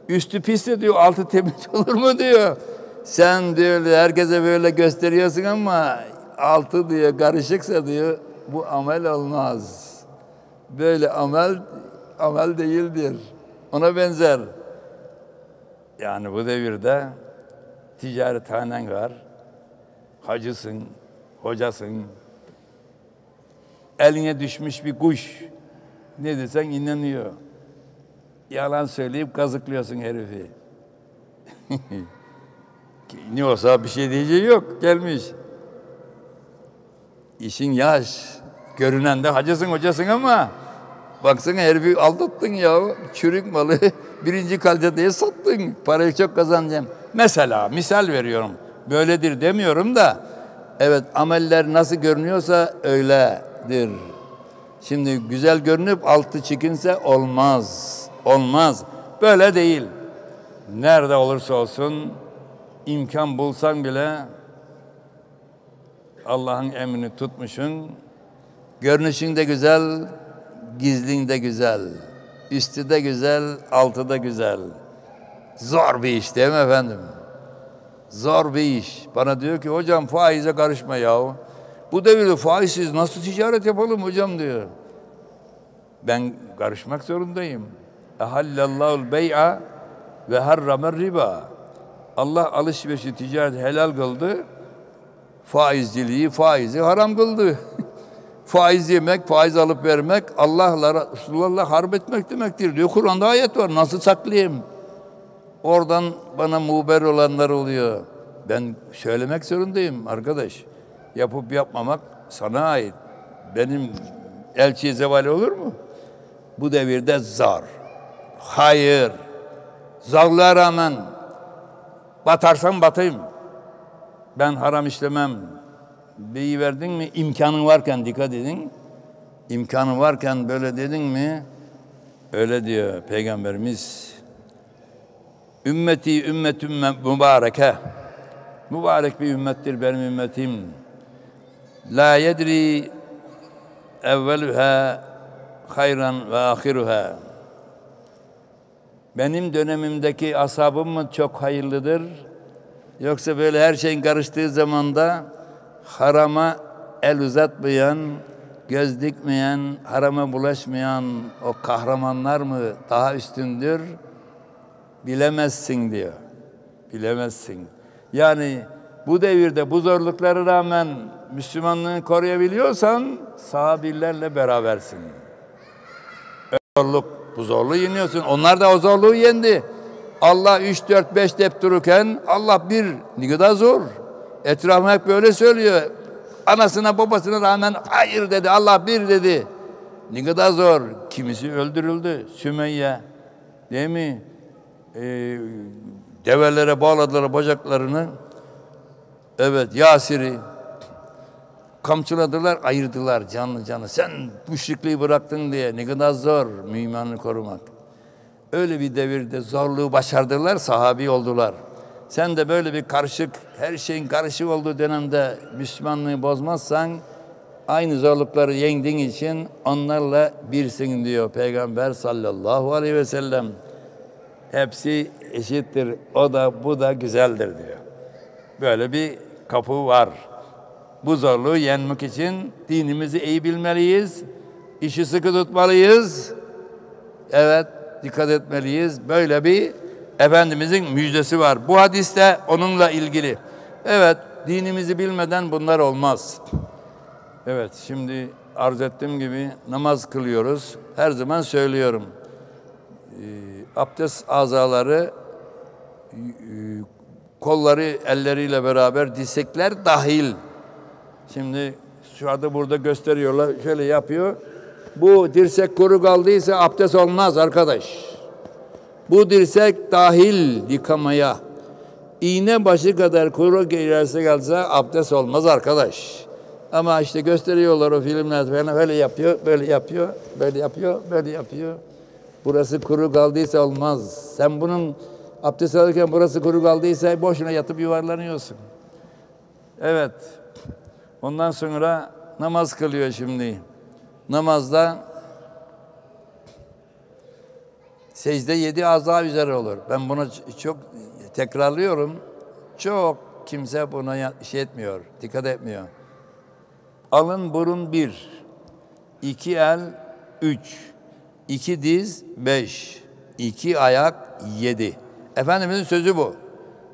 Üstü pis diyor, altı temiz olur mu diyor. Sen diyor herkese böyle gösteriyorsun ama altı diyor karışıksa diyor bu amel olmaz. Böyle amel amel değildir. Ona benzer. Yani bu devirde ticarethanen var. Hacısın, hocasın. Eline düşmüş bir kuş. Ne desen inanıyor. Yalan söyleyip kazıklıyorsun herifi. ne olsa bir şey diyeceği yok. Gelmiş. İşin yaş. Görünen de hacısın hocasın ama baksana herifi aldattın ya. Çürük malı birinci kaliteye sattın. Parayı çok kazanacağım. Mesela misal veriyorum. Böyledir demiyorum da evet ameller nasıl görünüyorsa öyledir. Şimdi güzel görünüp altı çikinse olmaz. Olmaz. Böyle değil. Nerede olursa olsun imkan bulsan bile Allah'ın emrini tutmuşsun. Görünüşün de güzel, gizlin de güzel. Üstü de güzel, altı da güzel. Zor bir iş değil mi efendim? Zor bir iş. Bana diyor ki hocam faize karışma yahu. Bu devirde faizsiz nasıl ticaret yapalım hocam diyor. Ben karışmak zorundayım. Ehallallahul bey'a ve harramer riba. Allah alışverişi ticaret helal kıldı. Faizciliği, faizi haram kıldı. faiz yemek, faiz alıp vermek Allah'la Resulullah'la harp etmek demektir diyor. Kur'an'da ayet var. Nasıl saklayayım? Oradan bana muber olanlar oluyor. Ben söylemek zorundayım arkadaş. Yapıp yapmamak sana ait. Benim elçiye zeval olur mu? Bu devirde zar. Hayır. Zarlığa rağmen batarsam batayım. Ben haram işlemem. Beyi verdin mi imkanın varken dikkat edin. İmkanı varken böyle dedin mi öyle diyor Peygamberimiz. Ümmeti ümmetüm mübareke. Mübarek bir ümmettir benim ümmetim. La yedri evveluha hayran ve ahiruha. Benim dönemimdeki ashabım mı çok hayırlıdır? Yoksa böyle her şeyin karıştığı zamanda harama el uzatmayan, göz dikmeyen, harama bulaşmayan o kahramanlar mı daha üstündür? Bilemezsin diyor. Bilemezsin. Yani bu devirde bu zorluklara rağmen Müslümanlığını koruyabiliyorsan sahabilerle berabersin. Zorluk, bu zorluğu yeniyorsun. Onlar da o zorluğu yendi. Allah 3, 4, 5 dep dururken Allah bir ne kadar zor. Etrafım hep böyle söylüyor. Anasına babasına rağmen hayır dedi. Allah bir dedi. Ne kadar zor. Kimisi öldürüldü. Sümeyye. Değil mi? Ee, develere bağladılar bacaklarını. Evet Yasir'i kamçıladılar, ayırdılar canlı canlı. Sen müşrikliği bıraktın diye ne kadar zor müminanı korumak. Öyle bir devirde zorluğu başardılar, sahabi oldular. Sen de böyle bir karışık, her şeyin karışık olduğu dönemde Müslümanlığı bozmazsan aynı zorlukları yendiğin için onlarla birsin diyor Peygamber sallallahu aleyhi ve sellem. Hepsi eşittir. O da bu da güzeldir diyor. Böyle bir kapı var. Bu zorluğu yenmek için dinimizi iyi bilmeliyiz. işi sıkı tutmalıyız. Evet, dikkat etmeliyiz. Böyle bir Efendimizin müjdesi var. Bu hadiste onunla ilgili. Evet, dinimizi bilmeden bunlar olmaz. Evet, şimdi arz ettiğim gibi namaz kılıyoruz. Her zaman söylüyorum. Ee, abdest azaları e, kolları elleriyle beraber dirsekler dahil. Şimdi Şu anda burada gösteriyorlar. Şöyle yapıyor. Bu dirsek kuru kaldıysa abdest olmaz arkadaş. Bu dirsek dahil yıkamaya. İğne başı kadar kuru girerse kalsa abdest olmaz arkadaş. Ama işte gösteriyorlar o filmlerde falan böyle yapıyor, böyle yapıyor, böyle yapıyor, böyle yapıyor. Burası kuru kaldıysa olmaz. Sen bunun abdest alırken burası kuru kaldıysa boşuna yatıp yuvarlanıyorsun. Evet. Ondan sonra namaz kılıyor şimdi. Namazda secde yedi azza üzere olur. Ben bunu çok tekrarlıyorum. Çok kimse buna şey etmiyor, dikkat etmiyor. Alın burun bir, iki el üç, iki diz beş, iki ayak yedi. Efendimizin sözü bu.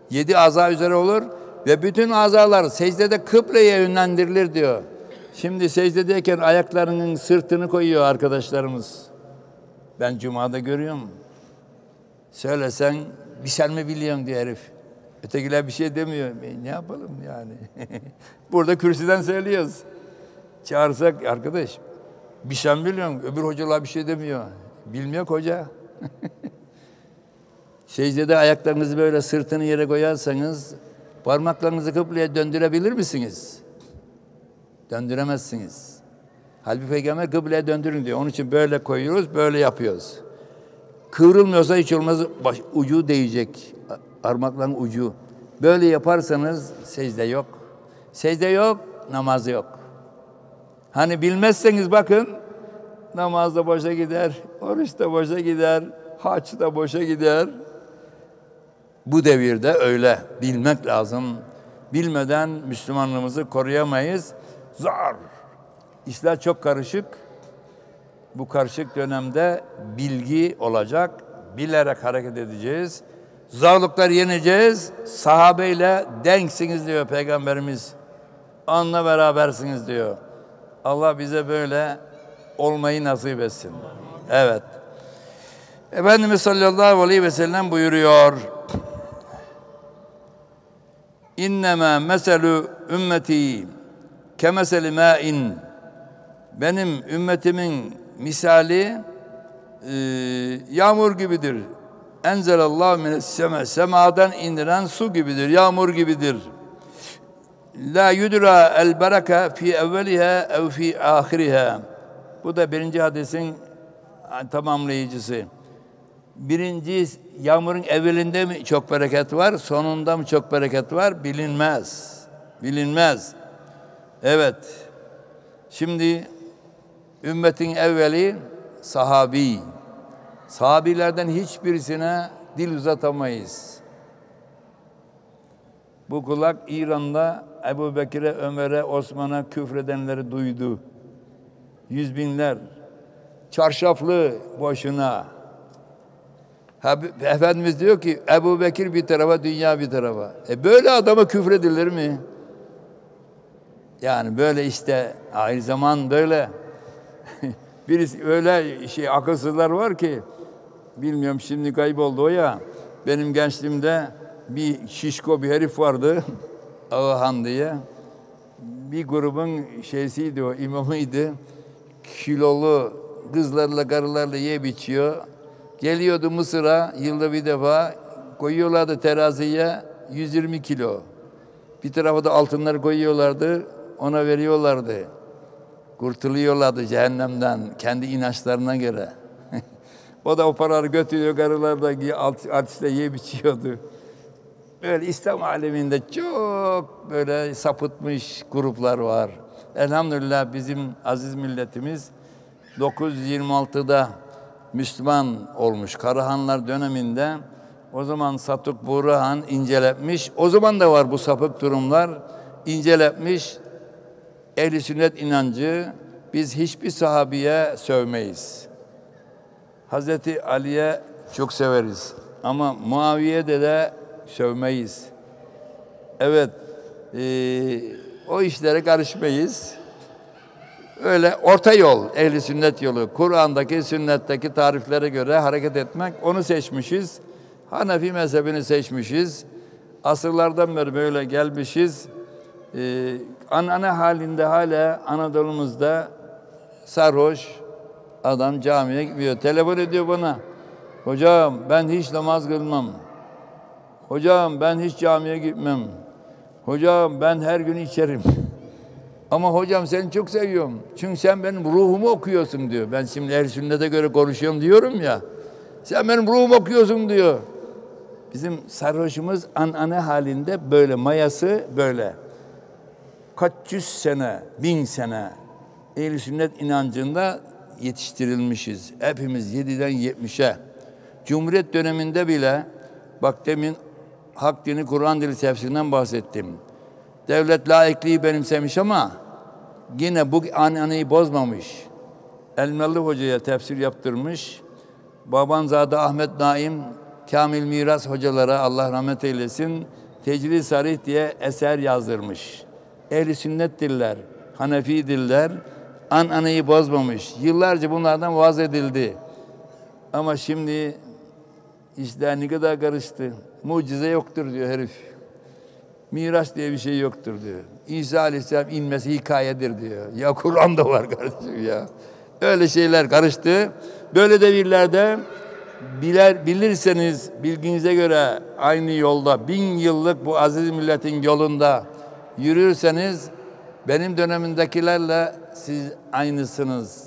Yedi aza üzere olur ve bütün azalar secdede kıbleye yönlendirilir diyor. Şimdi secdedeyken ayaklarının sırtını koyuyor arkadaşlarımız. Ben cumada görüyorum. Söylesen bir sen mi biliyorsun diyor herif. Ötekiler bir şey demiyor. E, ne yapalım yani? Burada kürsüden söylüyoruz. Çağırsak arkadaş bir sen biliyorsun. Öbür hocalar bir şey demiyor. Bilmiyor hoca. Secdede ayaklarınızı böyle sırtını yere koyarsanız parmaklarınızı kıbleye döndürebilir misiniz? Döndüremezsiniz. Halbuki peygamber kıbleye döndürün diyor. Onun için böyle koyuyoruz, böyle yapıyoruz. Kıvrılmıyorsa hiç olmaz baş, ucu değecek. Parmakların ucu. Böyle yaparsanız secde yok. Secde yok, namaz yok. Hani bilmezseniz bakın namaz da boşa gider, oruç da boşa gider, haç da boşa gider. Bu devirde öyle bilmek lazım. Bilmeden Müslümanlığımızı koruyamayız. Zor. İşler çok karışık. Bu karışık dönemde bilgi olacak. Bilerek hareket edeceğiz. Zorlukları yeneceğiz. Sahabeyle denksiniz diyor Peygamberimiz. Onunla berabersiniz diyor. Allah bize böyle olmayı nasip etsin. Evet. Efendimiz sallallahu aleyhi ve sellem buyuruyor. İnnemâ meselü ümmeti kemeseli mâin benim ümmetimin misali e, yağmur gibidir. Enzelallahu mines sema semadan indiren su gibidir, yağmur gibidir. La yudra el bereke fi evveliha ev fi ahiriha. Bu da birinci hadisin tamamlayıcısı. Birinci yağmurun evvelinde mi çok bereket var, sonunda mı çok bereket var bilinmez. Bilinmez. Evet. Şimdi ümmetin evveli sahabi. Sahabilerden hiçbirisine dil uzatamayız. Bu kulak İran'da Ebu Bekir'e, Ömer'e, Osman'a küfredenleri duydu. Yüz binler. Çarşaflı boşuna. Efendimiz diyor ki Ebu Bekir bir tarafa, dünya bir tarafa. E böyle adama küfredilir mi? Yani böyle işte aynı zaman böyle birisi öyle şey akılsızlar var ki bilmiyorum şimdi kayboldu o ya. Benim gençliğimde bir şişko bir herif vardı. Ağahan diye. Bir grubun şeysiydi o, imamıydı. Kilolu kızlarla karılarla ye biçiyor. Geliyordu Mısır'a yılda bir defa koyuyorlardı teraziye 120 kilo. Bir tarafa da altınları koyuyorlardı, ona veriyorlardı. Kurtuluyorlardı cehennemden kendi inançlarına göre. o da o paraları götürüyor, karılar da artiste ye biçiyordu. Böyle İslam aleminde çok böyle sapıtmış gruplar var. Elhamdülillah bizim aziz milletimiz 926'da Müslüman olmuş Karahanlar döneminde. O zaman Satuk Burhan inceletmiş. O zaman da var bu sapık durumlar. inceletmiş. Ehli sünnet inancı biz hiçbir sahabiye sövmeyiz. Hazreti Ali'ye çok severiz. Ama Muaviye'de de sövmeyiz. Evet, e, o işlere karışmayız. Öyle orta yol, ehli sünnet yolu. Kur'an'daki, sünnetteki tariflere göre hareket etmek, onu seçmişiz. Hanefi mezhebini seçmişiz. Asırlardan beri böyle gelmişiz. E, ana halinde hala Anadolu'muzda sarhoş adam camiye gitmiyor. Telefon ediyor bana. Hocam ben hiç namaz kılmam. Hocam ben hiç camiye gitmem. Hocam ben her gün içerim. Ama hocam seni çok seviyorum. Çünkü sen benim ruhumu okuyorsun diyor. Ben şimdi her sünnete göre konuşuyorum diyorum ya. Sen benim ruhumu okuyorsun diyor. Bizim sarhoşumuz anane halinde böyle mayası böyle. Kaç yüz sene, bin sene ehl sünnet inancında yetiştirilmişiz. Hepimiz 7'den 70'e. Cumhuriyet döneminde bile bak demin hak dini Kur'an dili tefsirinden bahsettim. Devlet laikliği benimsemiş ama yine bu anayı bozmamış. Elmalı Hoca'ya tefsir yaptırmış. Babanzade Ahmet Naim Kamil Miras hocalara Allah rahmet eylesin Tecrid Sarih diye eser yazdırmış. Ehli sünnet diller, Hanefi diller an anayı bozmamış. Yıllarca bunlardan vaz edildi. Ama şimdi işler ne kadar karıştı. Mucize yoktur diyor herif. Miras diye bir şey yoktur diyor. İsa Aleyhisselam inmesi hikayedir diyor. Ya Kur'an'da var kardeşim ya. Öyle şeyler karıştı. Böyle devirlerde biler, bilirseniz bilginize göre aynı yolda bin yıllık bu aziz milletin yolunda yürürseniz benim dönemindekilerle siz aynısınız.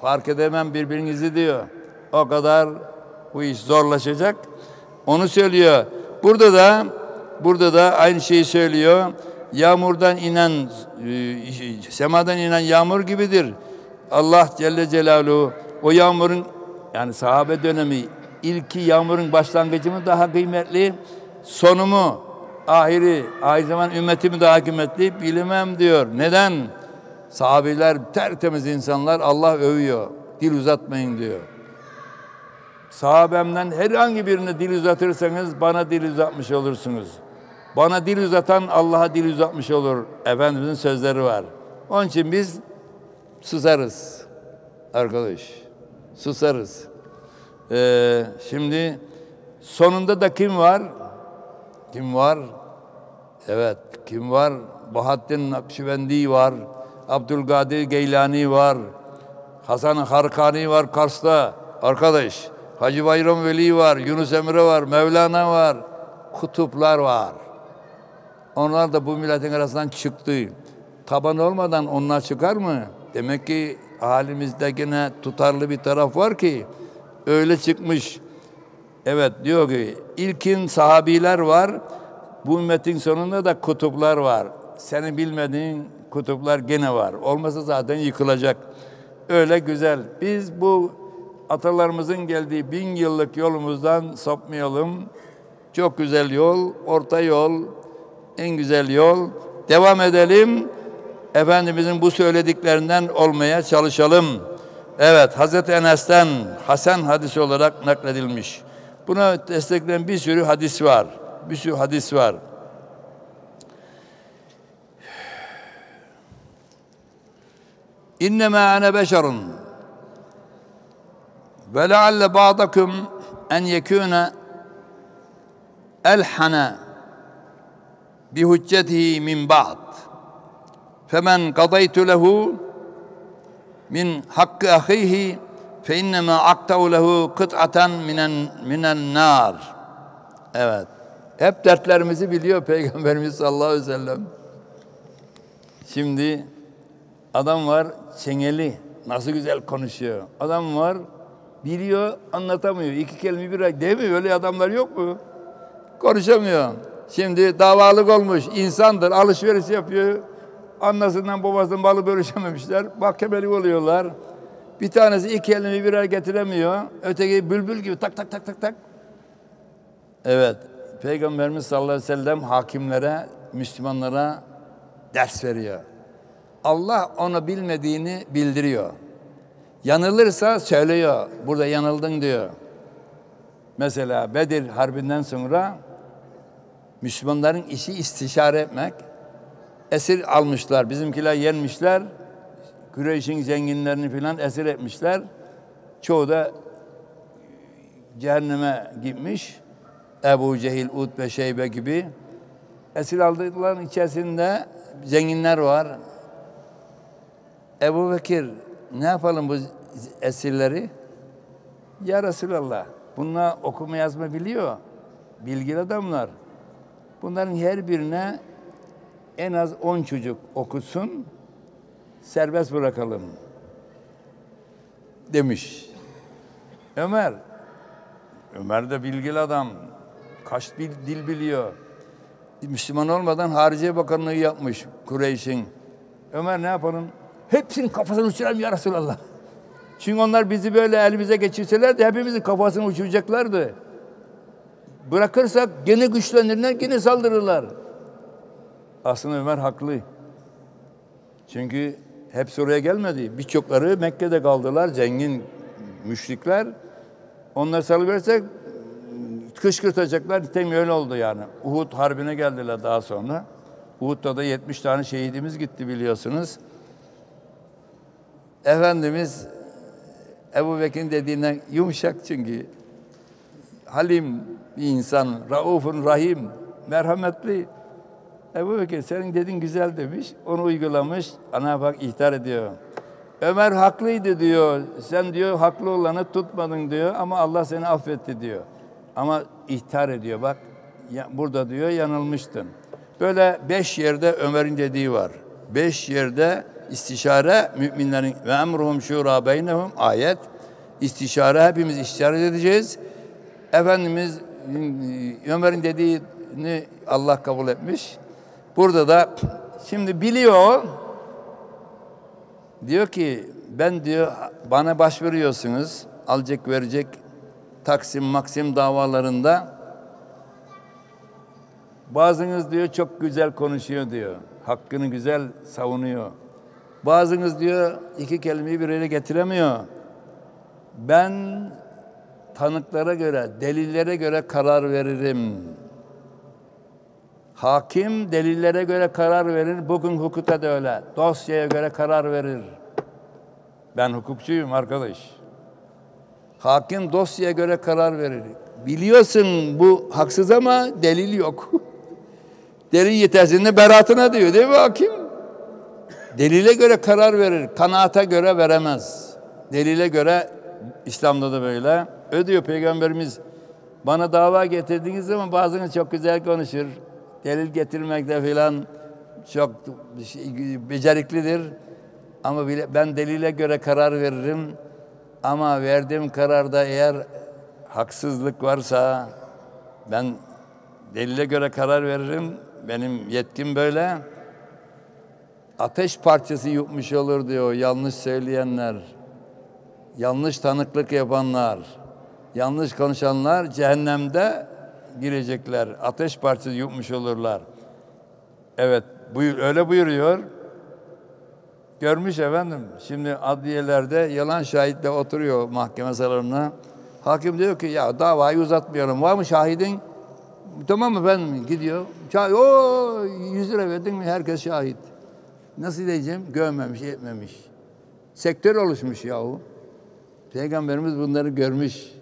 Fark edemem birbirinizi diyor. O kadar bu iş zorlaşacak. Onu söylüyor. Burada da burada da aynı şeyi söylüyor. Yağmurdan inen e, semadan inen yağmur gibidir. Allah Celle Celaluhu o yağmurun yani sahabe dönemi ilki yağmurun başlangıcı mı daha kıymetli, sonu mu, ahiri, ahir zaman ümmeti mi daha kıymetli bilmem diyor. Neden? Sahabeler tertemiz insanlar Allah övüyor. Dil uzatmayın diyor. Sahabemden herhangi birine dil uzatırsanız bana dil uzatmış olursunuz. Bana dil uzatan Allah'a dil uzatmış olur. Efendimizin sözleri var. Onun için biz susarız arkadaş. Susarız. Ee, şimdi sonunda da kim var? Kim var? Evet, kim var? Bahattin Nakşibendi var. Abdülkadir Geylani var. Hasan Harkani var Kars'ta. Arkadaş, Hacı Bayram Veli var, Yunus Emre var, Mevlana var. Kutuplar var. Onlar da bu milletin arasından çıktı. Taban olmadan onlar çıkar mı? Demek ki halimizde yine tutarlı bir taraf var ki öyle çıkmış. Evet diyor ki ilkin sahabiler var. Bu ümmetin sonunda da kutuplar var. Seni bilmediğin kutuplar gene var. Olmasa zaten yıkılacak. Öyle güzel. Biz bu atalarımızın geldiği bin yıllık yolumuzdan sapmayalım. Çok güzel yol, orta yol, en güzel yol. Devam edelim. Efendimizin bu söylediklerinden olmaya çalışalım. Evet, Hazreti Enes'ten Hasan hadisi olarak nakledilmiş. Buna destekleyen bir sürü hadis var. Bir sürü hadis var. İnnemâ ene beşerun ve lealle ba'dakum en yekûne elhana bi hüccetihi min ba'd femen kadaytu lehu min hakkı ahihi fe innema aktav lehu kıt'aten minen minen nar. Evet. Hep dertlerimizi biliyor Peygamberimiz sallallahu aleyhi ve sellem. Şimdi adam var çengeli. Nasıl güzel konuşuyor. Adam var biliyor anlatamıyor. İki kelime bir ay değil mi? Öyle adamlar yok mu? Konuşamıyor. Şimdi davalık olmuş. insandır. Alışveriş yapıyor. Annesinden babasından balı bölüşememişler. Mahkemelik oluyorlar. Bir tanesi iki elini birer getiremiyor. Öteki bülbül gibi tak tak tak tak tak. Evet. Peygamberimiz sallallahu aleyhi ve sellem hakimlere, Müslümanlara ders veriyor. Allah onu bilmediğini bildiriyor. Yanılırsa söylüyor. Burada yanıldın diyor. Mesela Bedir Harbi'nden sonra Müslümanların işi istişare etmek. Esir almışlar. Bizimkiler yenmişler. Kureyş'in zenginlerini filan esir etmişler. Çoğu da cehenneme gitmiş. Ebu Cehil, Utbe, Şeybe gibi. Esir aldıkların içerisinde zenginler var. Ebu Bekir ne yapalım bu esirleri? Ya Resulallah bunlar okuma yazma biliyor. Bilgili adamlar. Bunların her birine en az 10 çocuk okusun, serbest bırakalım demiş. Ömer, Ömer de bilgili adam. Kaç bil, dil biliyor. Müslüman olmadan Hariciye Bakanlığı yapmış Kureyş'in. Ömer ne yapalım? Hepsinin kafasını uçuralım ya Resulallah. Çünkü onlar bizi böyle elimize geçirselerdi hepimizin kafasını uçuracaklardı. Bırakırsak gene güçlenirler, gene saldırırlar. Aslında Ömer haklı. Çünkü hepsi oraya gelmedi. Birçokları Mekke'de kaldılar, zengin müşrikler. Onları salıversek kışkırtacaklar. Nitekim öyle oldu yani. Uhud Harbi'ne geldiler daha sonra. Uhud'da da 70 tane şehidimiz gitti biliyorsunuz. Efendimiz Ebu Bekir'in dediğinden yumuşak çünkü. Halim bir insan, raufun rahim, merhametli. Ebu Bekir senin dediğin güzel demiş, onu uygulamış. Ana bak ihtar ediyor. Ömer haklıydı diyor. Sen diyor haklı olanı tutmadın diyor ama Allah seni affetti diyor. Ama ihtar ediyor bak. Ya, burada diyor yanılmıştın. Böyle beş yerde Ömer'in dediği var. Beş yerde istişare müminlerin ve emruhum şura beynehum ayet. İstişare hepimiz istişare edeceğiz. Efendimiz Ömer'in dediğini Allah kabul etmiş. Burada da şimdi biliyor diyor ki ben diyor bana başvuruyorsunuz alacak verecek Taksim Maksim davalarında bazınız diyor çok güzel konuşuyor diyor. Hakkını güzel savunuyor. Bazınız diyor iki kelimeyi bir yere getiremiyor. Ben tanıklara göre, delillere göre karar veririm. Hakim delillere göre karar verir. Bugün hukukta da öyle. Dosyaya göre karar verir. Ben hukukçuyum arkadaş. Hakim dosyaya göre karar verir. Biliyorsun bu haksız ama delil yok. delil yetersinde beratına diyor değil mi hakim? Delile göre karar verir. Kanaata göre veremez. Delile göre İslam'da da böyle. Ödüyor Peygamberimiz. Bana dava getirdiğiniz zaman bazınız çok güzel konuşur. Delil getirmekte filan çok beceriklidir. Ama ben delile göre karar veririm. Ama verdiğim kararda eğer haksızlık varsa ben delile göre karar veririm. Benim yetkim böyle. Ateş parçası yutmuş olur diyor yanlış söyleyenler. Yanlış tanıklık yapanlar, yanlış konuşanlar cehennemde girecekler. Ateş parçası yutmuş olurlar. Evet, buyur, öyle buyuruyor. Görmüş efendim. Şimdi adliyelerde yalan şahitle oturuyor mahkeme salonuna. Hakim diyor ki ya davayı uzatmayalım. Var mı şahidin? Tamam ben gidiyor. Şahit, o 100 lira verdin mi herkes şahit. Nasıl diyeceğim? Görmemiş, etmemiş. Sektör oluşmuş yahu. Peygamberimiz bunları görmüş.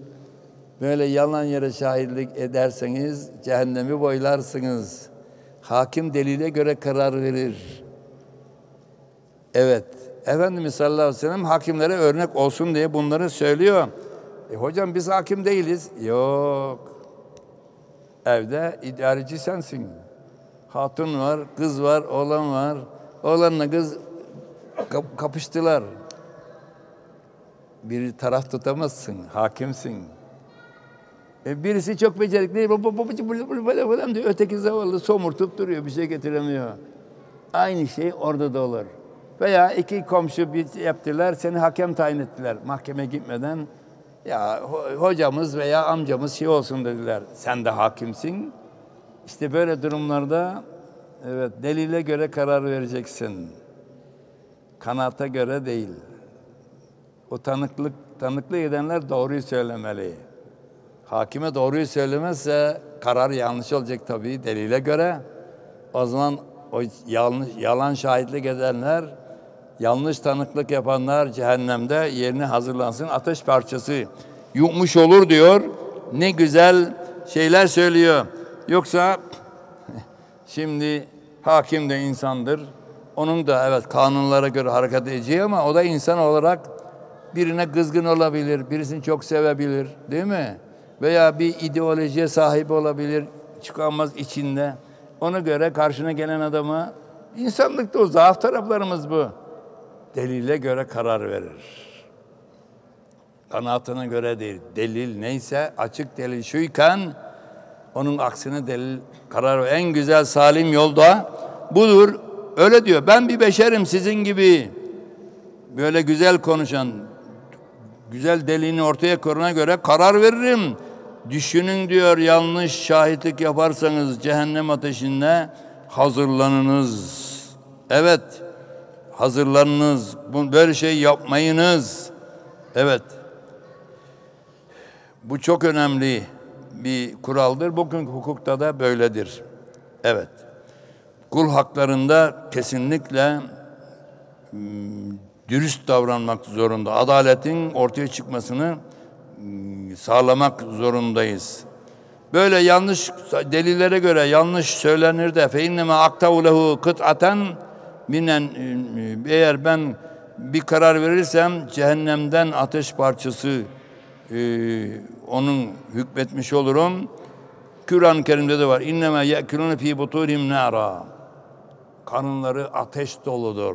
Böyle yalan yere şahitlik ederseniz cehennemi boylarsınız. Hakim delile göre karar verir. Evet. Efendimiz sallallahu aleyhi ve sellem hakimlere örnek olsun diye bunları söylüyor. E hocam biz hakim değiliz. Yok. Evde idareci sensin. Hatun var, kız var, oğlan var. Oğlanla kız kapıştılar. Bir taraf tutamazsın, hakimsin. E birisi çok becerikli, babacı diyor. Öteki zavallı somurtup duruyor, bir şey getiremiyor. Aynı şey orada da olur. Veya iki komşu bir yaptılar, seni hakem tayin ettiler mahkeme gitmeden. Ya hocamız veya amcamız şey olsun dediler. Sen de hakimsin. İşte böyle durumlarda evet delile göre karar vereceksin. Kanata göre değil. O tanıklık tanıklık edenler doğruyu söylemeli. Hakime doğruyu söylemezse karar yanlış olacak tabii delile göre. O zaman o yanlış, yalan şahitlik edenler, yanlış tanıklık yapanlar cehennemde yerine hazırlansın. Ateş parçası yutmuş olur diyor. Ne güzel şeyler söylüyor. Yoksa Şimdi hakim de insandır. Onun da evet kanunlara göre hareket edeceği ama o da insan olarak birine kızgın olabilir, birisini çok sevebilir değil mi? Veya bir ideolojiye sahip olabilir, çıkamaz içinde. Ona göre karşına gelen adamı, insanlıkta o zaaf taraflarımız bu. Delile göre karar verir. Kanaatına göre değil. Delil neyse açık delil şuyken onun aksine delil karar en güzel salim yolda budur. Öyle diyor. Ben bir beşerim sizin gibi. Böyle güzel konuşan, güzel delini ortaya koruna göre karar veririm. Düşünün diyor yanlış şahitlik yaparsanız cehennem ateşinde hazırlanınız. Evet hazırlanınız. Böyle şey yapmayınız. Evet. Bu çok önemli bir kuraldır. Bugün hukukta da böyledir. Evet. Kul haklarında kesinlikle hmm, dürüst davranmak zorunda. Adaletin ortaya çıkmasını hmm, sağlamak zorundayız. Böyle yanlış delillere göre yanlış söylenir de fe inneme aktavu lehu kıt'aten minen hmm, eğer ben bir karar verirsem cehennemden ateş parçası e, onun hükmetmiş olurum. Kur'an-ı Kerim'de de var. İnneme ye'kulune fi buturim nara. Karınları ateş doludur.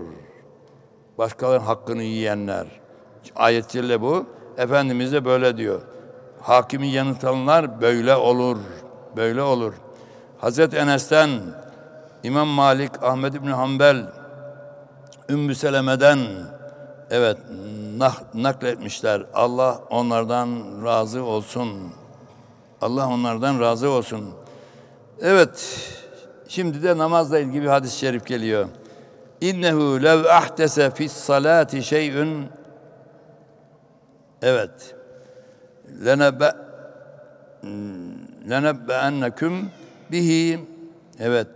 Başkalarının hakkını yiyenler. Ayet celle bu. Efendimiz de böyle diyor. Hakimi yanıtanlar böyle olur. Böyle olur. Hazreti Enes'ten İmam Malik, Ahmet İbni Hanbel, Ümmü Seleme'den evet nakletmişler. Allah onlardan razı olsun. Allah onlardan razı olsun. Evet, şimdi de namazla ilgili bir hadis-i şerif geliyor. İnnehu lev ahtese fis salati şey'ün Evet. Lenebe lenebbe'enneküm bihi evet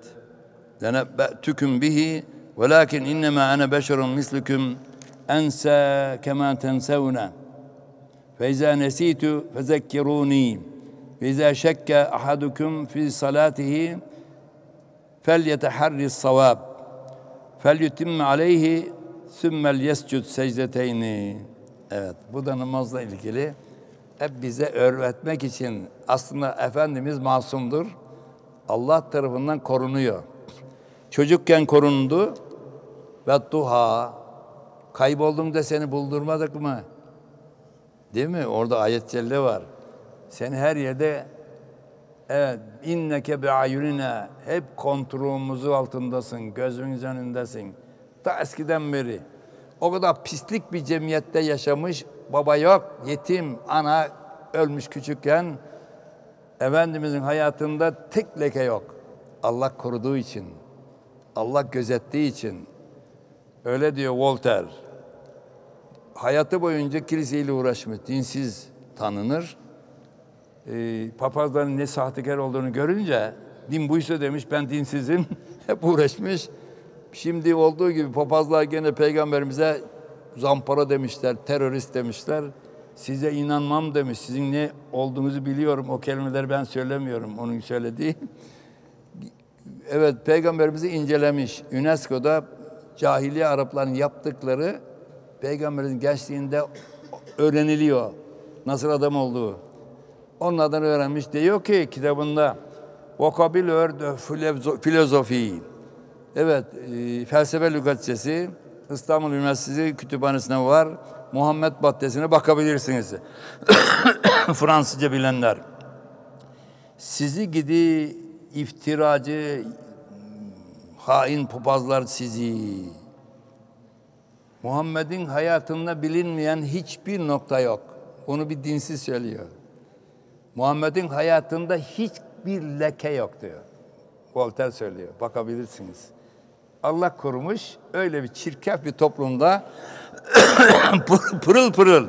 lenebbe'tüküm bihi velakin innema ana beşerun ensa kema tensevne. Fe izâ nesîtu fezekkirûnî ve izâ şekke ahadukum fi salâtihi fel yeteharris savâb. Fel yutimme aleyhi sümmel evet bu da namazla ilgili. Hep bize öğretmek için aslında Efendimiz masumdur. Allah tarafından korunuyor. Çocukken korundu. Ve duha Kayboldum da seni buldurmadık mı? Değil mi? Orada ayet celle var. Sen her yerde evet inneke bi hep kontrolümüzü altındasın, gözümüz önündesin. Ta eskiden beri. O kadar pislik bir cemiyette yaşamış, baba yok, yetim, ana ölmüş küçükken Efendimizin hayatında tek leke yok. Allah koruduğu için, Allah gözettiği için. Öyle diyor Voltaire hayatı boyunca kiliseyle uğraşmış, dinsiz tanınır. E, papazların ne sahtekar olduğunu görünce din buysa demiş ben dinsizim. Hep uğraşmış. Şimdi olduğu gibi papazlar gene peygamberimize zampara demişler, terörist demişler. Size inanmam demiş. Sizin ne olduğunuzu biliyorum. O kelimeleri ben söylemiyorum. Onun söylediği. Evet, peygamberimizi incelemiş. UNESCO'da cahiliye Arapların yaptıkları Peygamberin gençliğinde öğreniliyor. Nasıl adam olduğu. Adını öğrenmiş. Diyor ki kitabında Vokabilör filozofi. Evet, e, felsefe lügatçesi İstanbul Üniversitesi kütüphanesine var. Muhammed Baddesi'ne bakabilirsiniz. Fransızca bilenler. Sizi gidi iftiracı hain papazlar sizi Muhammed'in hayatında bilinmeyen hiçbir nokta yok. Onu bir dinsiz söylüyor. Muhammed'in hayatında hiçbir leke yok diyor. Voltaire söylüyor. Bakabilirsiniz. Allah korumuş öyle bir çirkef bir toplumda pırıl pırıl.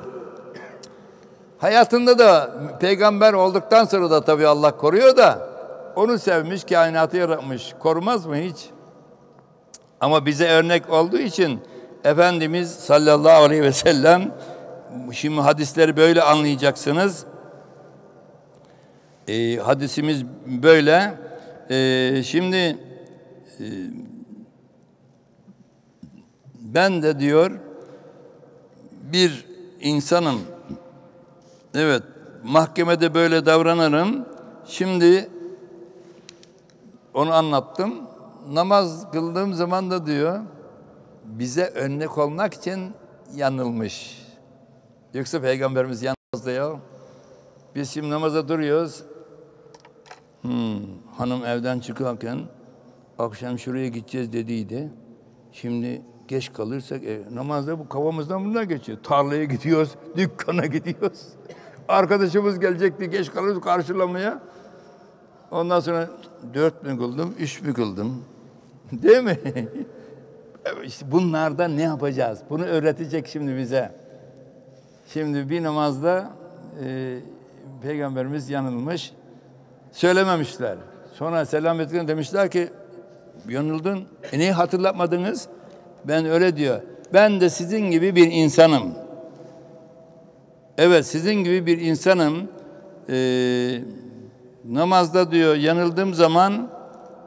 Hayatında da peygamber olduktan sonra da tabii Allah koruyor da onu sevmiş, kainatı yaratmış. Korumaz mı hiç? Ama bize örnek olduğu için Efendimiz sallallahu aleyhi ve sellem şimdi hadisleri böyle anlayacaksınız. E, hadisimiz böyle. E, şimdi ben de diyor bir insanım. Evet, mahkemede böyle davranırım. Şimdi onu anlattım. Namaz kıldığım zaman da diyor bize örnek olmak için yanılmış. Yoksa peygamberimiz yanmazdı ya. Biz şimdi namaza duruyoruz. Hmm, hanım evden çıkarken akşam şuraya gideceğiz dediydi. Şimdi geç kalırsak e, namazda bu kafamızdan bunlar geçiyor. Tarlaya gidiyoruz, dükkana gidiyoruz. Arkadaşımız gelecekti geç kalırız karşılamaya. Ondan sonra dört mü kıldım, üç mü kıldım? Değil mi? İşte bunlarda ne yapacağız? Bunu öğretecek şimdi bize. Şimdi bir namazda e, Peygamberimiz yanılmış. Söylememişler. Sonra selam ettiğinde demişler ki yanıldın. E niye hatırlatmadınız? Ben öyle diyor. Ben de sizin gibi bir insanım. Evet sizin gibi bir insanım. Ee, namazda diyor yanıldığım zaman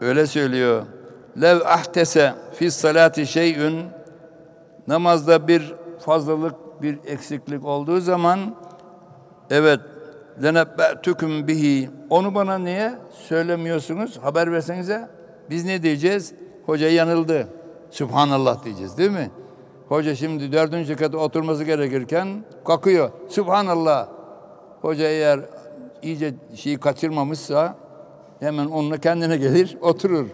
öyle söylüyor. Lev ahtese fi salati şey'ün namazda bir fazlalık bir eksiklik olduğu zaman evet lenebbe'tüküm bihi onu bana niye söylemiyorsunuz haber versenize biz ne diyeceğiz hoca yanıldı Subhanallah diyeceğiz değil mi? Hoca şimdi dördüncü kata oturması gerekirken kalkıyor. Subhanallah. Hoca eğer iyice şeyi kaçırmamışsa hemen onunla kendine gelir oturur.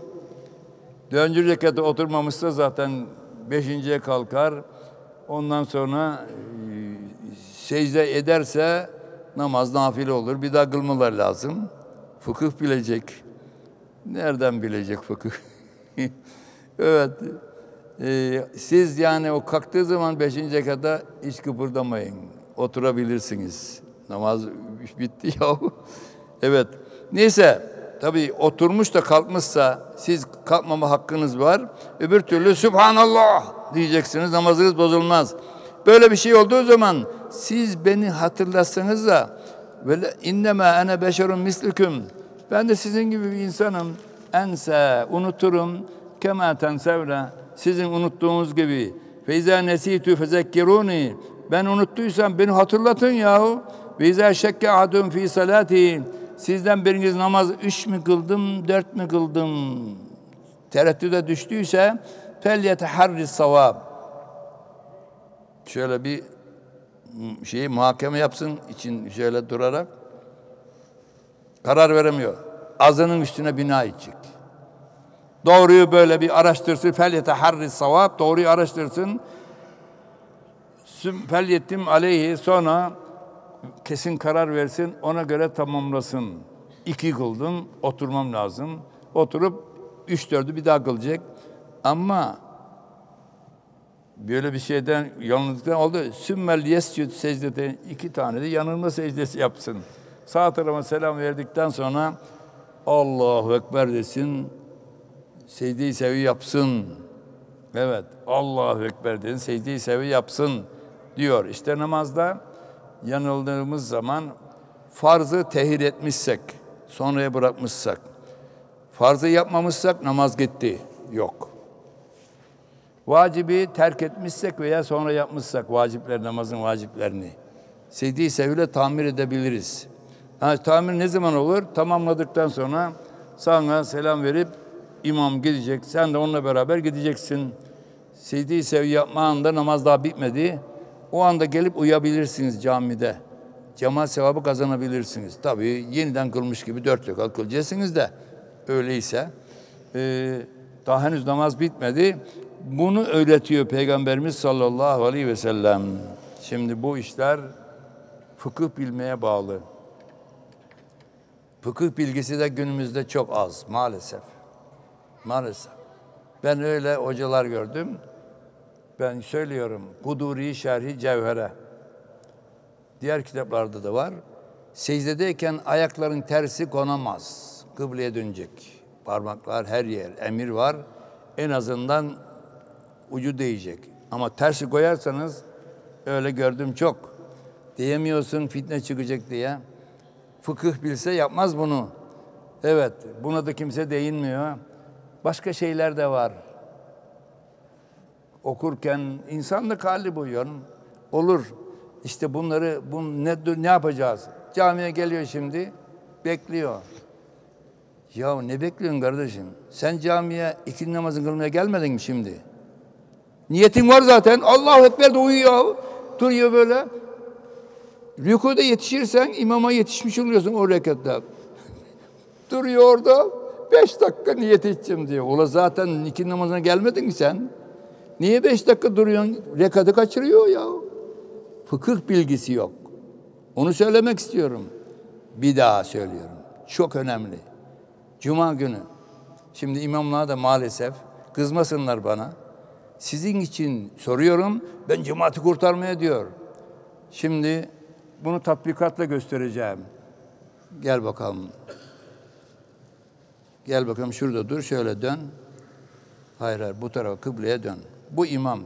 Dördüncü rekata oturmamışsa zaten beşinciye kalkar. Ondan sonra e, secde ederse namaz nafile olur. Bir daha kılmalar lazım. Fıkıh bilecek. Nereden bilecek fıkıh? evet. Ee, siz yani o kalktığı zaman beşinci kadar hiç kıpırdamayın. Oturabilirsiniz. Namaz bitti ya. evet. Neyse tabii oturmuş da kalkmışsa siz kalkmama hakkınız var. Öbür türlü Subhanallah diyeceksiniz namazınız bozulmaz. Böyle bir şey olduğu zaman siz beni hatırlasanız da ve innema ene beşerun mislüküm ben de sizin gibi bir insanım. Ense unuturum kema tensevre sizin unuttuğunuz gibi. Feyza nesitü fezekkiruni. Ben unuttuysam beni hatırlatın yahu. Feyza şekke adun fi salati. Sizden biriniz namaz üç mü kıldım, dört mü kıldım? Tereddüde düştüyse fel yeteharris savab. Şöyle bir şeyi muhakeme yapsın için şöyle durarak karar veremiyor. Azının üstüne bina edecek. Doğruyu böyle bir araştırsın. Fel yeteharris savab. Doğruyu araştırsın. Fel yettim aleyhi sonra kesin karar versin. Ona göre tamamlasın. İki kıldım. Oturmam lazım. Oturup üç dördü bir daha kılacak. Ama böyle bir şeyden yanıldıktan oldu. Sümmel yescüd secdede iki tane de yanılma secdesi yapsın. Sağ tarafa selam verdikten sonra Allahu Ekber desin secde-i sevi yapsın. Evet, Allahu Ekber dedin, secde-i sevi yapsın diyor. İşte namazda yanıldığımız zaman farzı tehir etmişsek, sonraya bırakmışsak, farzı yapmamışsak namaz gitti. Yok. Vacibi terk etmişsek veya sonra yapmışsak vacipler, namazın vaciplerini secde-i seviyle tamir edebiliriz. Ha, tamir ne zaman olur? Tamamladıktan sonra sana selam verip İmam gidecek, sen de onunla beraber gideceksin. Secde-i sev yapma anda namaz daha bitmedi. O anda gelip uyabilirsiniz camide. Cemaat sevabı kazanabilirsiniz. Tabii yeniden kılmış gibi dört rekat kılacaksınız da öyleyse. E, daha henüz namaz bitmedi. Bunu öğretiyor Peygamberimiz sallallahu aleyhi ve sellem. Şimdi bu işler fıkıh bilmeye bağlı. Fıkıh bilgisi de günümüzde çok az maalesef. Maalesef. Ben öyle hocalar gördüm. Ben söylüyorum. Kuduri Şerhi Cevhere. Diğer kitaplarda da var. Secdedeyken ayakların tersi konamaz. Kıbleye dönecek. Parmaklar her yer. Emir var. En azından ucu değecek. Ama tersi koyarsanız öyle gördüm çok. Diyemiyorsun fitne çıkacak diye. Fıkıh bilse yapmaz bunu. Evet, buna da kimse değinmiyor. Başka şeyler de var. Okurken insanlık hali bu. Olur. İşte bunları bun ne, ne yapacağız? Camiye geliyor şimdi. Bekliyor. Ya ne bekliyorsun kardeşim? Sen camiye ikindi namazını kılmaya gelmedin mi şimdi? Niyetin var zaten. Allahu Ekber de uyuyor. Duruyor böyle. Rükuda yetişirsen imama yetişmiş oluyorsun o rekatta. Duruyor orada. Beş dakika niyet edeceğim diyor. Ola zaten ikindi namazına gelmedin mi sen? Niye beş dakika duruyorsun? Rekatı kaçırıyor ya. Fıkıh bilgisi yok. Onu söylemek istiyorum. Bir daha söylüyorum. Çok önemli. Cuma günü. Şimdi imamlar da maalesef kızmasınlar bana. Sizin için soruyorum. Ben cemaati kurtarmaya diyor. Şimdi bunu tatbikatla göstereceğim. Gel bakalım. Gel bakalım şurada dur şöyle dön. Hayır hayır bu tarafa kıbleye dön. Bu imam.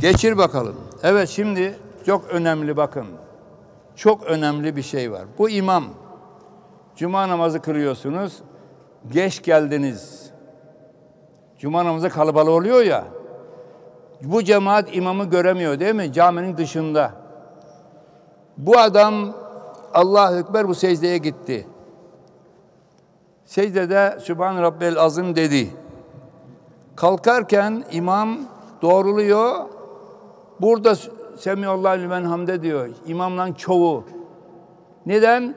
Geçir bakalım. Evet şimdi çok önemli bakın. Çok önemli bir şey var. Bu imam. Cuma namazı kılıyorsunuz. Geç geldiniz. Cuma namazı kalabalık oluyor ya. Bu cemaat imamı göremiyor değil mi? Caminin dışında. Bu adam Allah Ekber bu secdeye gitti. Secdede Sübhan Rabbel Azim dedi. Kalkarken imam doğruluyor. Burada Semiyallahu limen hamde diyor. İmamların çoğu. Neden?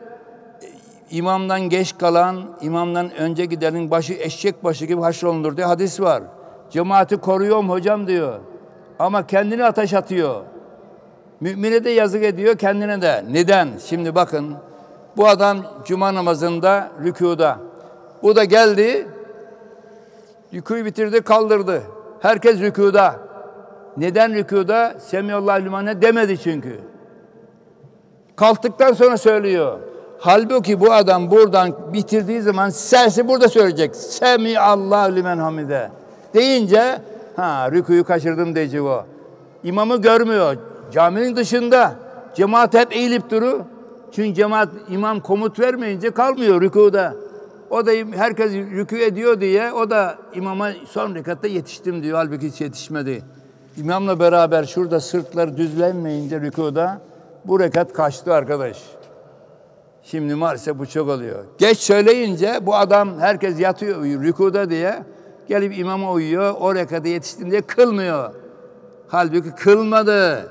İmamdan geç kalan, imamdan önce gidenin başı eşek başı gibi haşrolunur diye hadis var. Cemaati koruyorum hocam diyor. Ama kendini ateş atıyor. Mümine de yazık ediyor, kendine de. Neden? Şimdi bakın. Bu adam cuma namazında rükuda. Bu da geldi. Rükuyu bitirdi, kaldırdı. Herkes rükuda. Neden rükuda? Semiyallahu limane demedi çünkü. Kalktıktan sonra söylüyor. Halbuki bu adam buradan bitirdiği zaman sersi burada söyleyecek. Semi Allah limen hamide. Deyince ha rükuyu kaçırdım diyecek o. İmamı görmüyor. Caminin dışında. Cemaat hep eğilip duru. Çünkü cemaat imam komut vermeyince kalmıyor rükuda. O da herkes rükû ediyor diye o da imama son rekatta yetiştim diyor. Halbuki hiç yetişmedi. İmamla beraber şurada sırtlar düzlenmeyince rükuda bu rekat kaçtı arkadaş. Şimdi maalesef bu çok oluyor. Geç söyleyince bu adam herkes yatıyor rükuda diye gelip imama uyuyor. O rekata yetiştim diye kılmıyor. Halbuki kılmadı.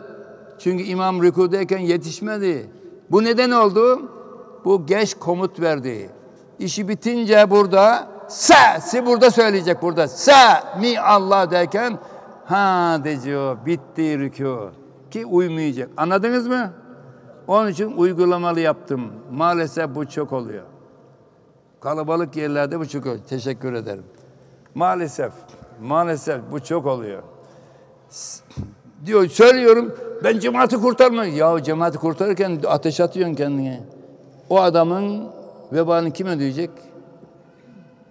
Çünkü imam rükudayken yetişmedi. Bu neden oldu? Bu geç komut verdi. İşi bitince burada sesi burada söyleyecek burada. Sa mi Allah derken ha diyor bitti rükû ki uymayacak. Anladınız mı? Onun için uygulamalı yaptım. Maalesef bu çok oluyor. Kalabalık yerlerde bu çok oluyor. Teşekkür ederim. Maalesef, maalesef bu çok oluyor. Diyor söylüyorum ben cemaati kurtarma. Ya cemaati kurtarırken ateş atıyorsun kendine. O adamın vebalini kim ödeyecek?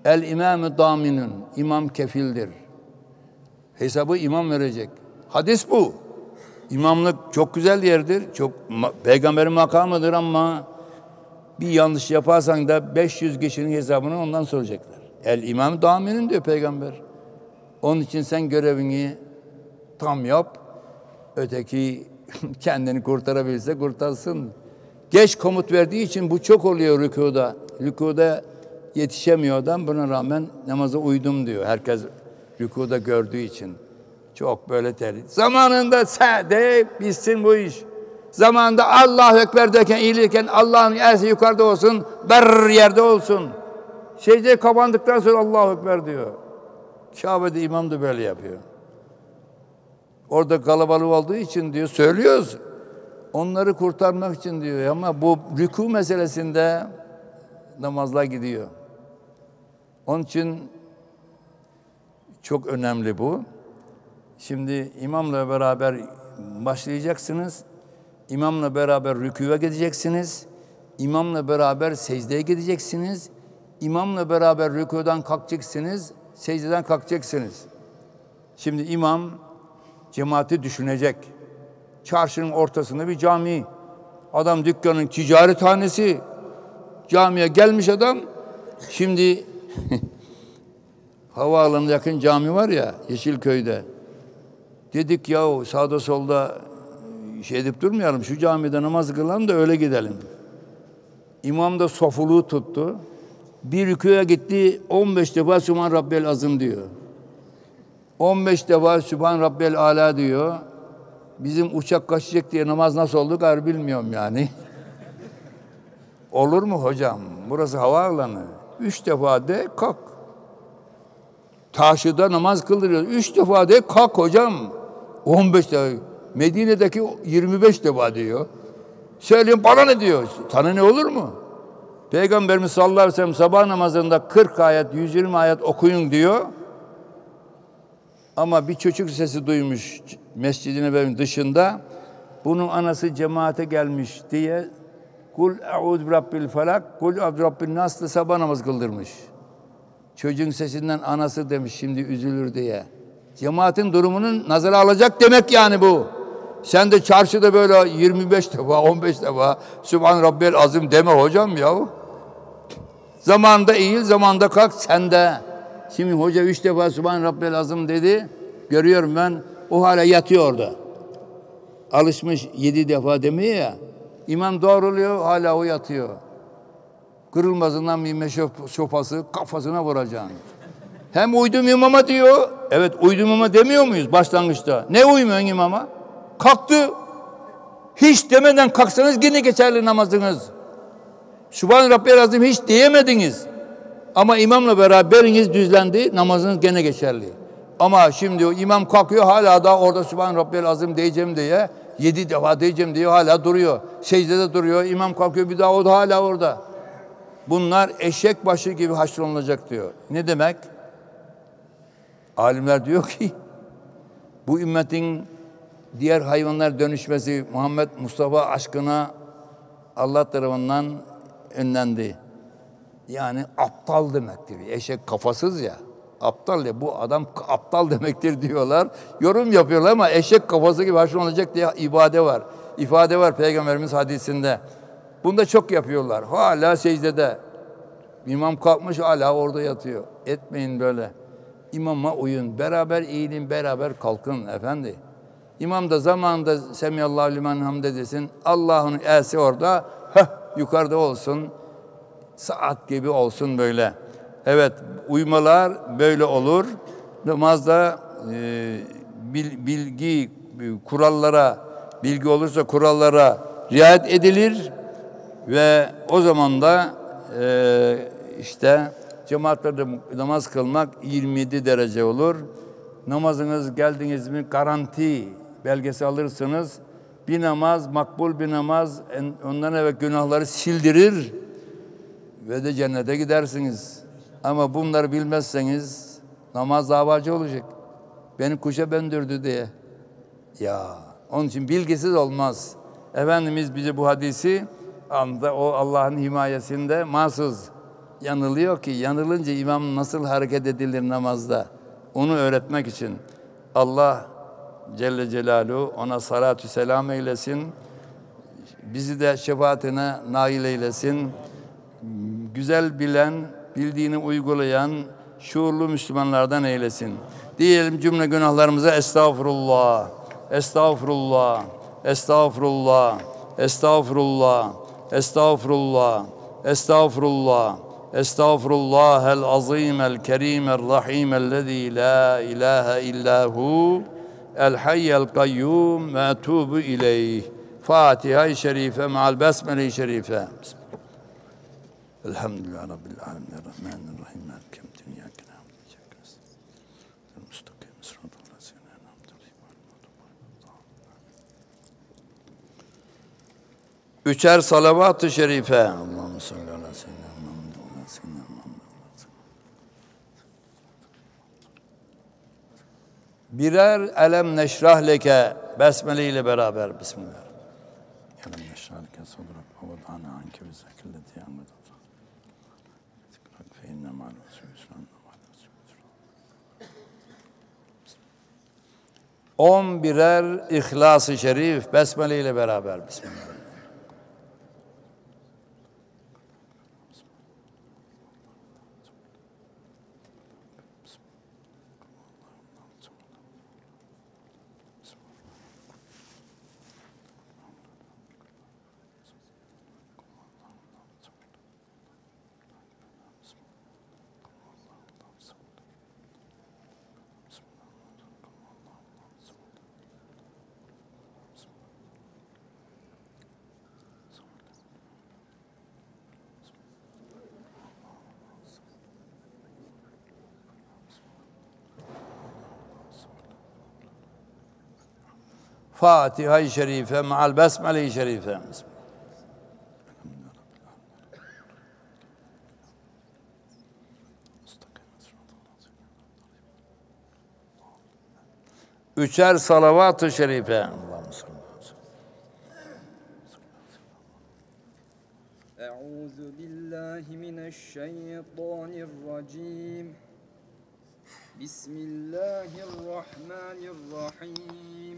El imamı daminun. İmam kefildir. Hesabı imam verecek. Hadis bu. İmamlık çok güzel yerdir. Çok peygamberin makamıdır ama bir yanlış yaparsan da 500 kişinin hesabını ondan soracaklar. El imam daminin diyor peygamber. Onun için sen görevini tam yap. Öteki kendini kurtarabilse kurtarsın. Geç komut verdiği için bu çok oluyor rükuda. Rükuda yetişemiyor adam. Buna rağmen namaza uydum diyor. Herkes rükuda gördüğü için. Çok böyle terli. Zamanında de bitsin bu iş. Zamanında Allah Ekber derken eğilirken Allah'ın ersi yukarıda olsun, ber yerde olsun. Secde kapandıktan sonra Allah Ekber diyor. Kabe'de imam da böyle yapıyor. Orada kalabalık olduğu için diyor söylüyoruz. Onları kurtarmak için diyor ama bu rüku meselesinde namazlar gidiyor. Onun için çok önemli bu. Şimdi imamla beraber başlayacaksınız. İmamla beraber rüküve gideceksiniz. İmamla beraber secdeye gideceksiniz. İmamla beraber rükudan kalkacaksınız. Secdeden kalkacaksınız. Şimdi imam cemaati düşünecek. Çarşının ortasında bir cami. Adam dükkanın ticarethanesi. Camiye gelmiş adam. Şimdi havaalanına yakın cami var ya Yeşilköy'de. Dedik ya sağda solda şey edip durmayalım. Şu camide namaz kılalım da öyle gidelim. İmam da sofuluğu tuttu. Bir rüküye gitti 15 defa Sübhan Rabbel Azim diyor. 15 defa Sübhan Rabbel Ala diyor. Bizim uçak kaçacak diye namaz nasıl oldu gar bilmiyorum yani. Olur mu hocam? Burası havaalanı. Üç defa de kalk. Taşıda namaz kıldırıyor. Üç defa de kalk hocam. 15 defa. Medine'deki 25 defa diyor. Söyleyin bana ne diyor? Sana ne olur mu? Peygamberimiz sallallahu aleyhi ve sellem sabah namazında 40 ayet, 120 ayet okuyun diyor. Ama bir çocuk sesi duymuş Mescid-i Nebevi'nin dışında. Bunun anası cemaate gelmiş diye Kul bi rabbil felak, kul eûz bi rabbin nas da sabah namaz kıldırmış. Çocuğun sesinden anası demiş şimdi üzülür diye. Cemaatin durumunu nazara alacak demek yani bu. Sen de çarşıda böyle 25 defa, 15 defa Sübhan Rabbel Azim deme hocam ya. Zamanında eğil, zamanda kalk sende. Şimdi hoca üç defa Sübhan Rabbel Azim dedi. Görüyorum ben o hala yatıyor orada. Alışmış yedi defa demeye ya. İmam doğruluyor hala o yatıyor. Kırılmazından bir meşe sopası kafasına vuracaksın. Hem uydum imama diyor. Evet uydum imama demiyor muyuz başlangıçta? Ne uymuyorsun imama? Kalktı. Hiç demeden kalksanız yine geçerli namazınız. Sübhan Rabbi Azim hiç diyemediniz. Ama imamla beraberiniz düzlendi, namazınız gene geçerli. Ama şimdi o imam kalkıyor hala da orada Sübhan Rabbil Azim diyeceğim diye yedi defa diyeceğim diye hala duruyor. Secdede duruyor. İmam kalkıyor bir daha o da hala orada. Bunlar eşek başı gibi haşrolunacak diyor. Ne demek? Alimler diyor ki bu ümmetin diğer hayvanlar dönüşmesi Muhammed Mustafa aşkına Allah tarafından önlendi. Yani aptal demektir. Eşek kafasız ya. Aptal ya bu adam aptal demektir diyorlar. Yorum yapıyorlar ama eşek kafası gibi haşr olacak diye ibade var. İfade var Peygamberimiz hadisinde. Bunu da çok yapıyorlar. Hala secdede. İmam kalkmış hala orada yatıyor. Etmeyin böyle. İmama uyun. Beraber eğilin, beraber kalkın efendi. İmam da zamanında Semiyallahu limen hamde desin. Allah'ın elsi orada. Heh, yukarıda olsun. Saat gibi olsun böyle. Evet uymalar böyle olur. Namazda e, bil, bilgi kurallara bilgi olursa kurallara riayet edilir ve o zaman da e, işte cemaatlerde namaz kılmak 27 derece olur. Namazınız geldiniz mi garanti belgesi alırsınız. Bir namaz, makbul bir namaz ondan evvel günahları sildirir ve de cennete gidersiniz. Ama bunları bilmezseniz namaz davacı olacak. Beni kuşa böndürdü diye. Ya onun için bilgisiz olmaz. Efendimiz bize bu hadisi anda o Allah'ın himayesinde mahsus yanılıyor ki yanılınca imam nasıl hareket edilir namazda onu öğretmek için Allah Celle Celaluhu ona salatü selam eylesin. Bizi de şefaatine nail eylesin. Güzel bilen, bildiğini uygulayan şuurlu Müslümanlardan eylesin. Diyelim cümle günahlarımıza estağfurullah, estağfurullah, estağfurullah, estağfurullah, estağfurullah, estağfurullah, estağfurullah el azim el kerim el rahim ellezî la ilahe illahu el hayyel kayyum ve etubu ileyh. Fatiha-i Şerife ma'al besmele-i Şerife. Bismillah. Elhamdülillah Rabbil Alemin. Üçer salavat-ı şerife. Birer elem neşrah leke besmele ile beraber bismillah. Elem neşrah leke sodrak ve vadana anke ve zekilleti yamad. Zikrak fe inne ma'al usulü 11'er İhlas-ı Şerif besmele ile beraber bismillah. Fatiha-i Şerife ma'al Besmele-i Şerife. Üçer salavat-ı şerife. Allah'ım أعوذ بالله من الشيطان الرجيم بسم الله الرحمن الرحيم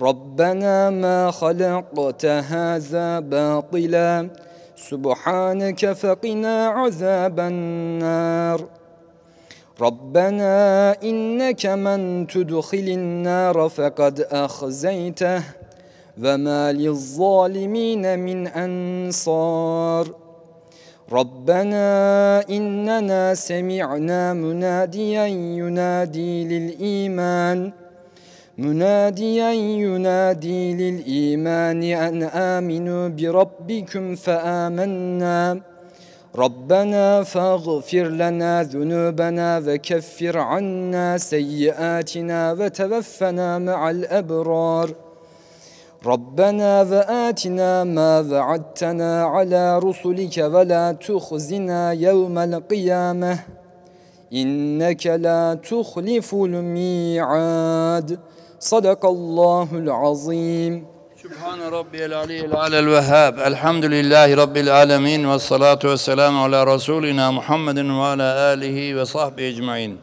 ربنا ما خلقت هذا باطلا. سبحانك فقنا عذاب النار. ربنا إنك من تدخل النار فقد أخزيته. وما للظالمين من أنصار. ربنا إننا سمعنا مناديا ينادي للإيمان. مناديا ينادي للإيمان أن آمنوا بربكم فآمنا. ربنا فاغفر لنا ذنوبنا وكفر عنا سيئاتنا وتوفنا مع الأبرار. ربنا وآتنا ما وعدتنا على رسلك ولا تخزنا يوم القيامة. إنك لا تخلف الميعاد. صدق الله العظيم Sübhane Rabbiyel Aliyyil Alel Vehhab. Elhamdülillahi Rabbil Alemin. Ve salatu ve selamu ala Resulina Muhammedin ve ala alihi ve sahbihi ecmain.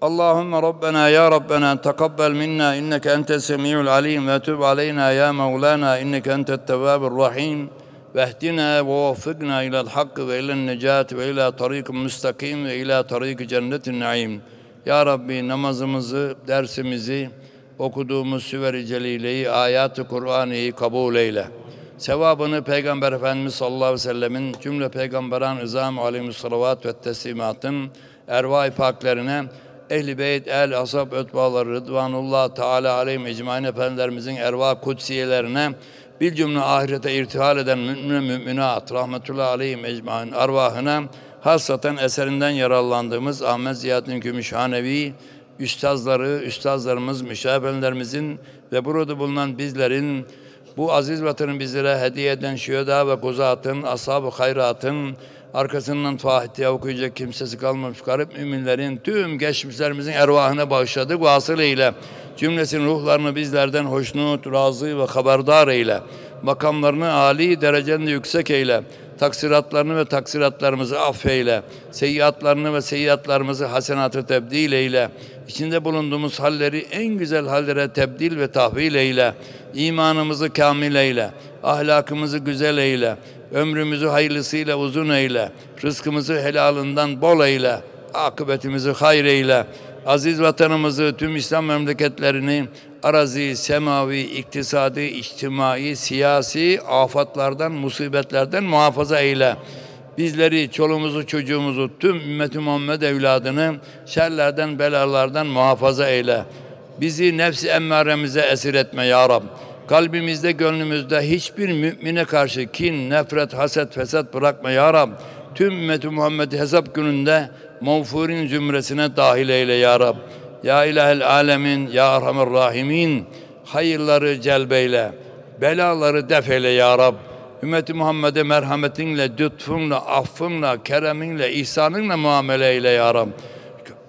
Allahümme Rabbena ya Rabbena tekabbel minna inneke entes semi'ul alim ve tub aleyna ya Mevlana inneke entet tevvabur rahim. Vehdina ve vaffikna ila'l hakkı ve ila'l necat ve ila tariq müstakim ve ila tariq cennetin naim. Ya Rabbi namazımızı, dersimizi, okuduğumuz Süver-i Celile'yi, ayat-ı Kur'an'ı kabul eyle. Sevabını Peygamber Efendimiz sallallahu aleyhi ve sellemin cümle peygamberan ızam aleyhissalat ve teslimatın ervai paklerine Ehl-i Beyt, El, Ashab, Ötbaları, Rıdvanullah Teala aleyhim ecmain efendilerimizin erva kutsiyelerine bir cümle ahirete irtihal eden mümin müminat, rahmetullahi aleyhim ecmain arvahına hasaten eserinden yararlandığımız Ahmet Ziyaddin Gümüşhanevi, üstazları, üstazlarımız, müşavirlerimizin ve burada bulunan bizlerin bu aziz vatanı bizlere hediye eden şüheda ve kuzatın, ashab-ı hayratın, arkasından Fatiha okuyacak kimsesi kalmamış garip müminlerin tüm geçmişlerimizin ervahına bağışladık vasılıyla cümlesinin ruhlarını bizlerden hoşnut, razı ve haberdar eyle. Makamlarını âli derecende yüksek eyle. Taksiratlarını ve taksiratlarımızı affeyle. Seyyiatlarını ve seyyiatlarımızı hasenatı tebdil eyle. İçinde bulunduğumuz halleri en güzel hallere tebdil ve tahvil eyle. İmanımızı kamil eyle. Ahlakımızı güzel eyle. Ömrümüzü hayırlısıyla uzun eyle. Rızkımızı helalından bol eyle. Akıbetimizi hayır eyle. Aziz vatanımızı, tüm İslam memleketlerini arazi, semavi, iktisadi, içtimai, siyasi afatlardan, musibetlerden muhafaza eyle. Bizleri, çoluğumuzu, çocuğumuzu, tüm ümmeti Muhammed evladını şerlerden, belalardan muhafaza eyle. Bizi nefsi emmaremize esir etme ya Rab. Kalbimizde, gönlümüzde hiçbir mümine karşı kin, nefret, haset, fesat bırakma ya Rab. Tüm ümmeti Muhammed'i hesap gününde mağfurin zümresine dahil eyle ya Rab. Ya ilahel alemin, ya rahimin. Hayırları celbeyle, belaları defeyle ya Rab. Ümmeti Muhammed'e merhametinle, lütfunla, affınla, kereminle, ihsanınla muamele eyle ya Rab.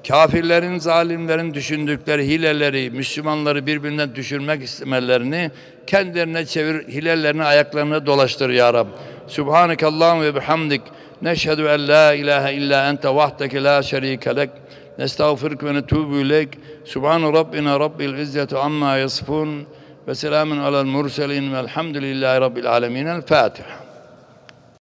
Kafirlerin, zalimlerin düşündükleri hileleri, Müslümanları birbirinden düşürmek istemelerini kendilerine çevir, hilelerini ayaklarına dolaştır ya Rab. Subhaneke Allahümme ve bihamdik. Neşhedü en la ilahe illa ente vahdeke la şerike lek. Nestağfirük ve netubu ileyk. Subhanu Rabbina Rabbil İzzeti amma yasifun. Ve selamun alel murselin velhamdülillahi Rabbil alemin. El Fatiha.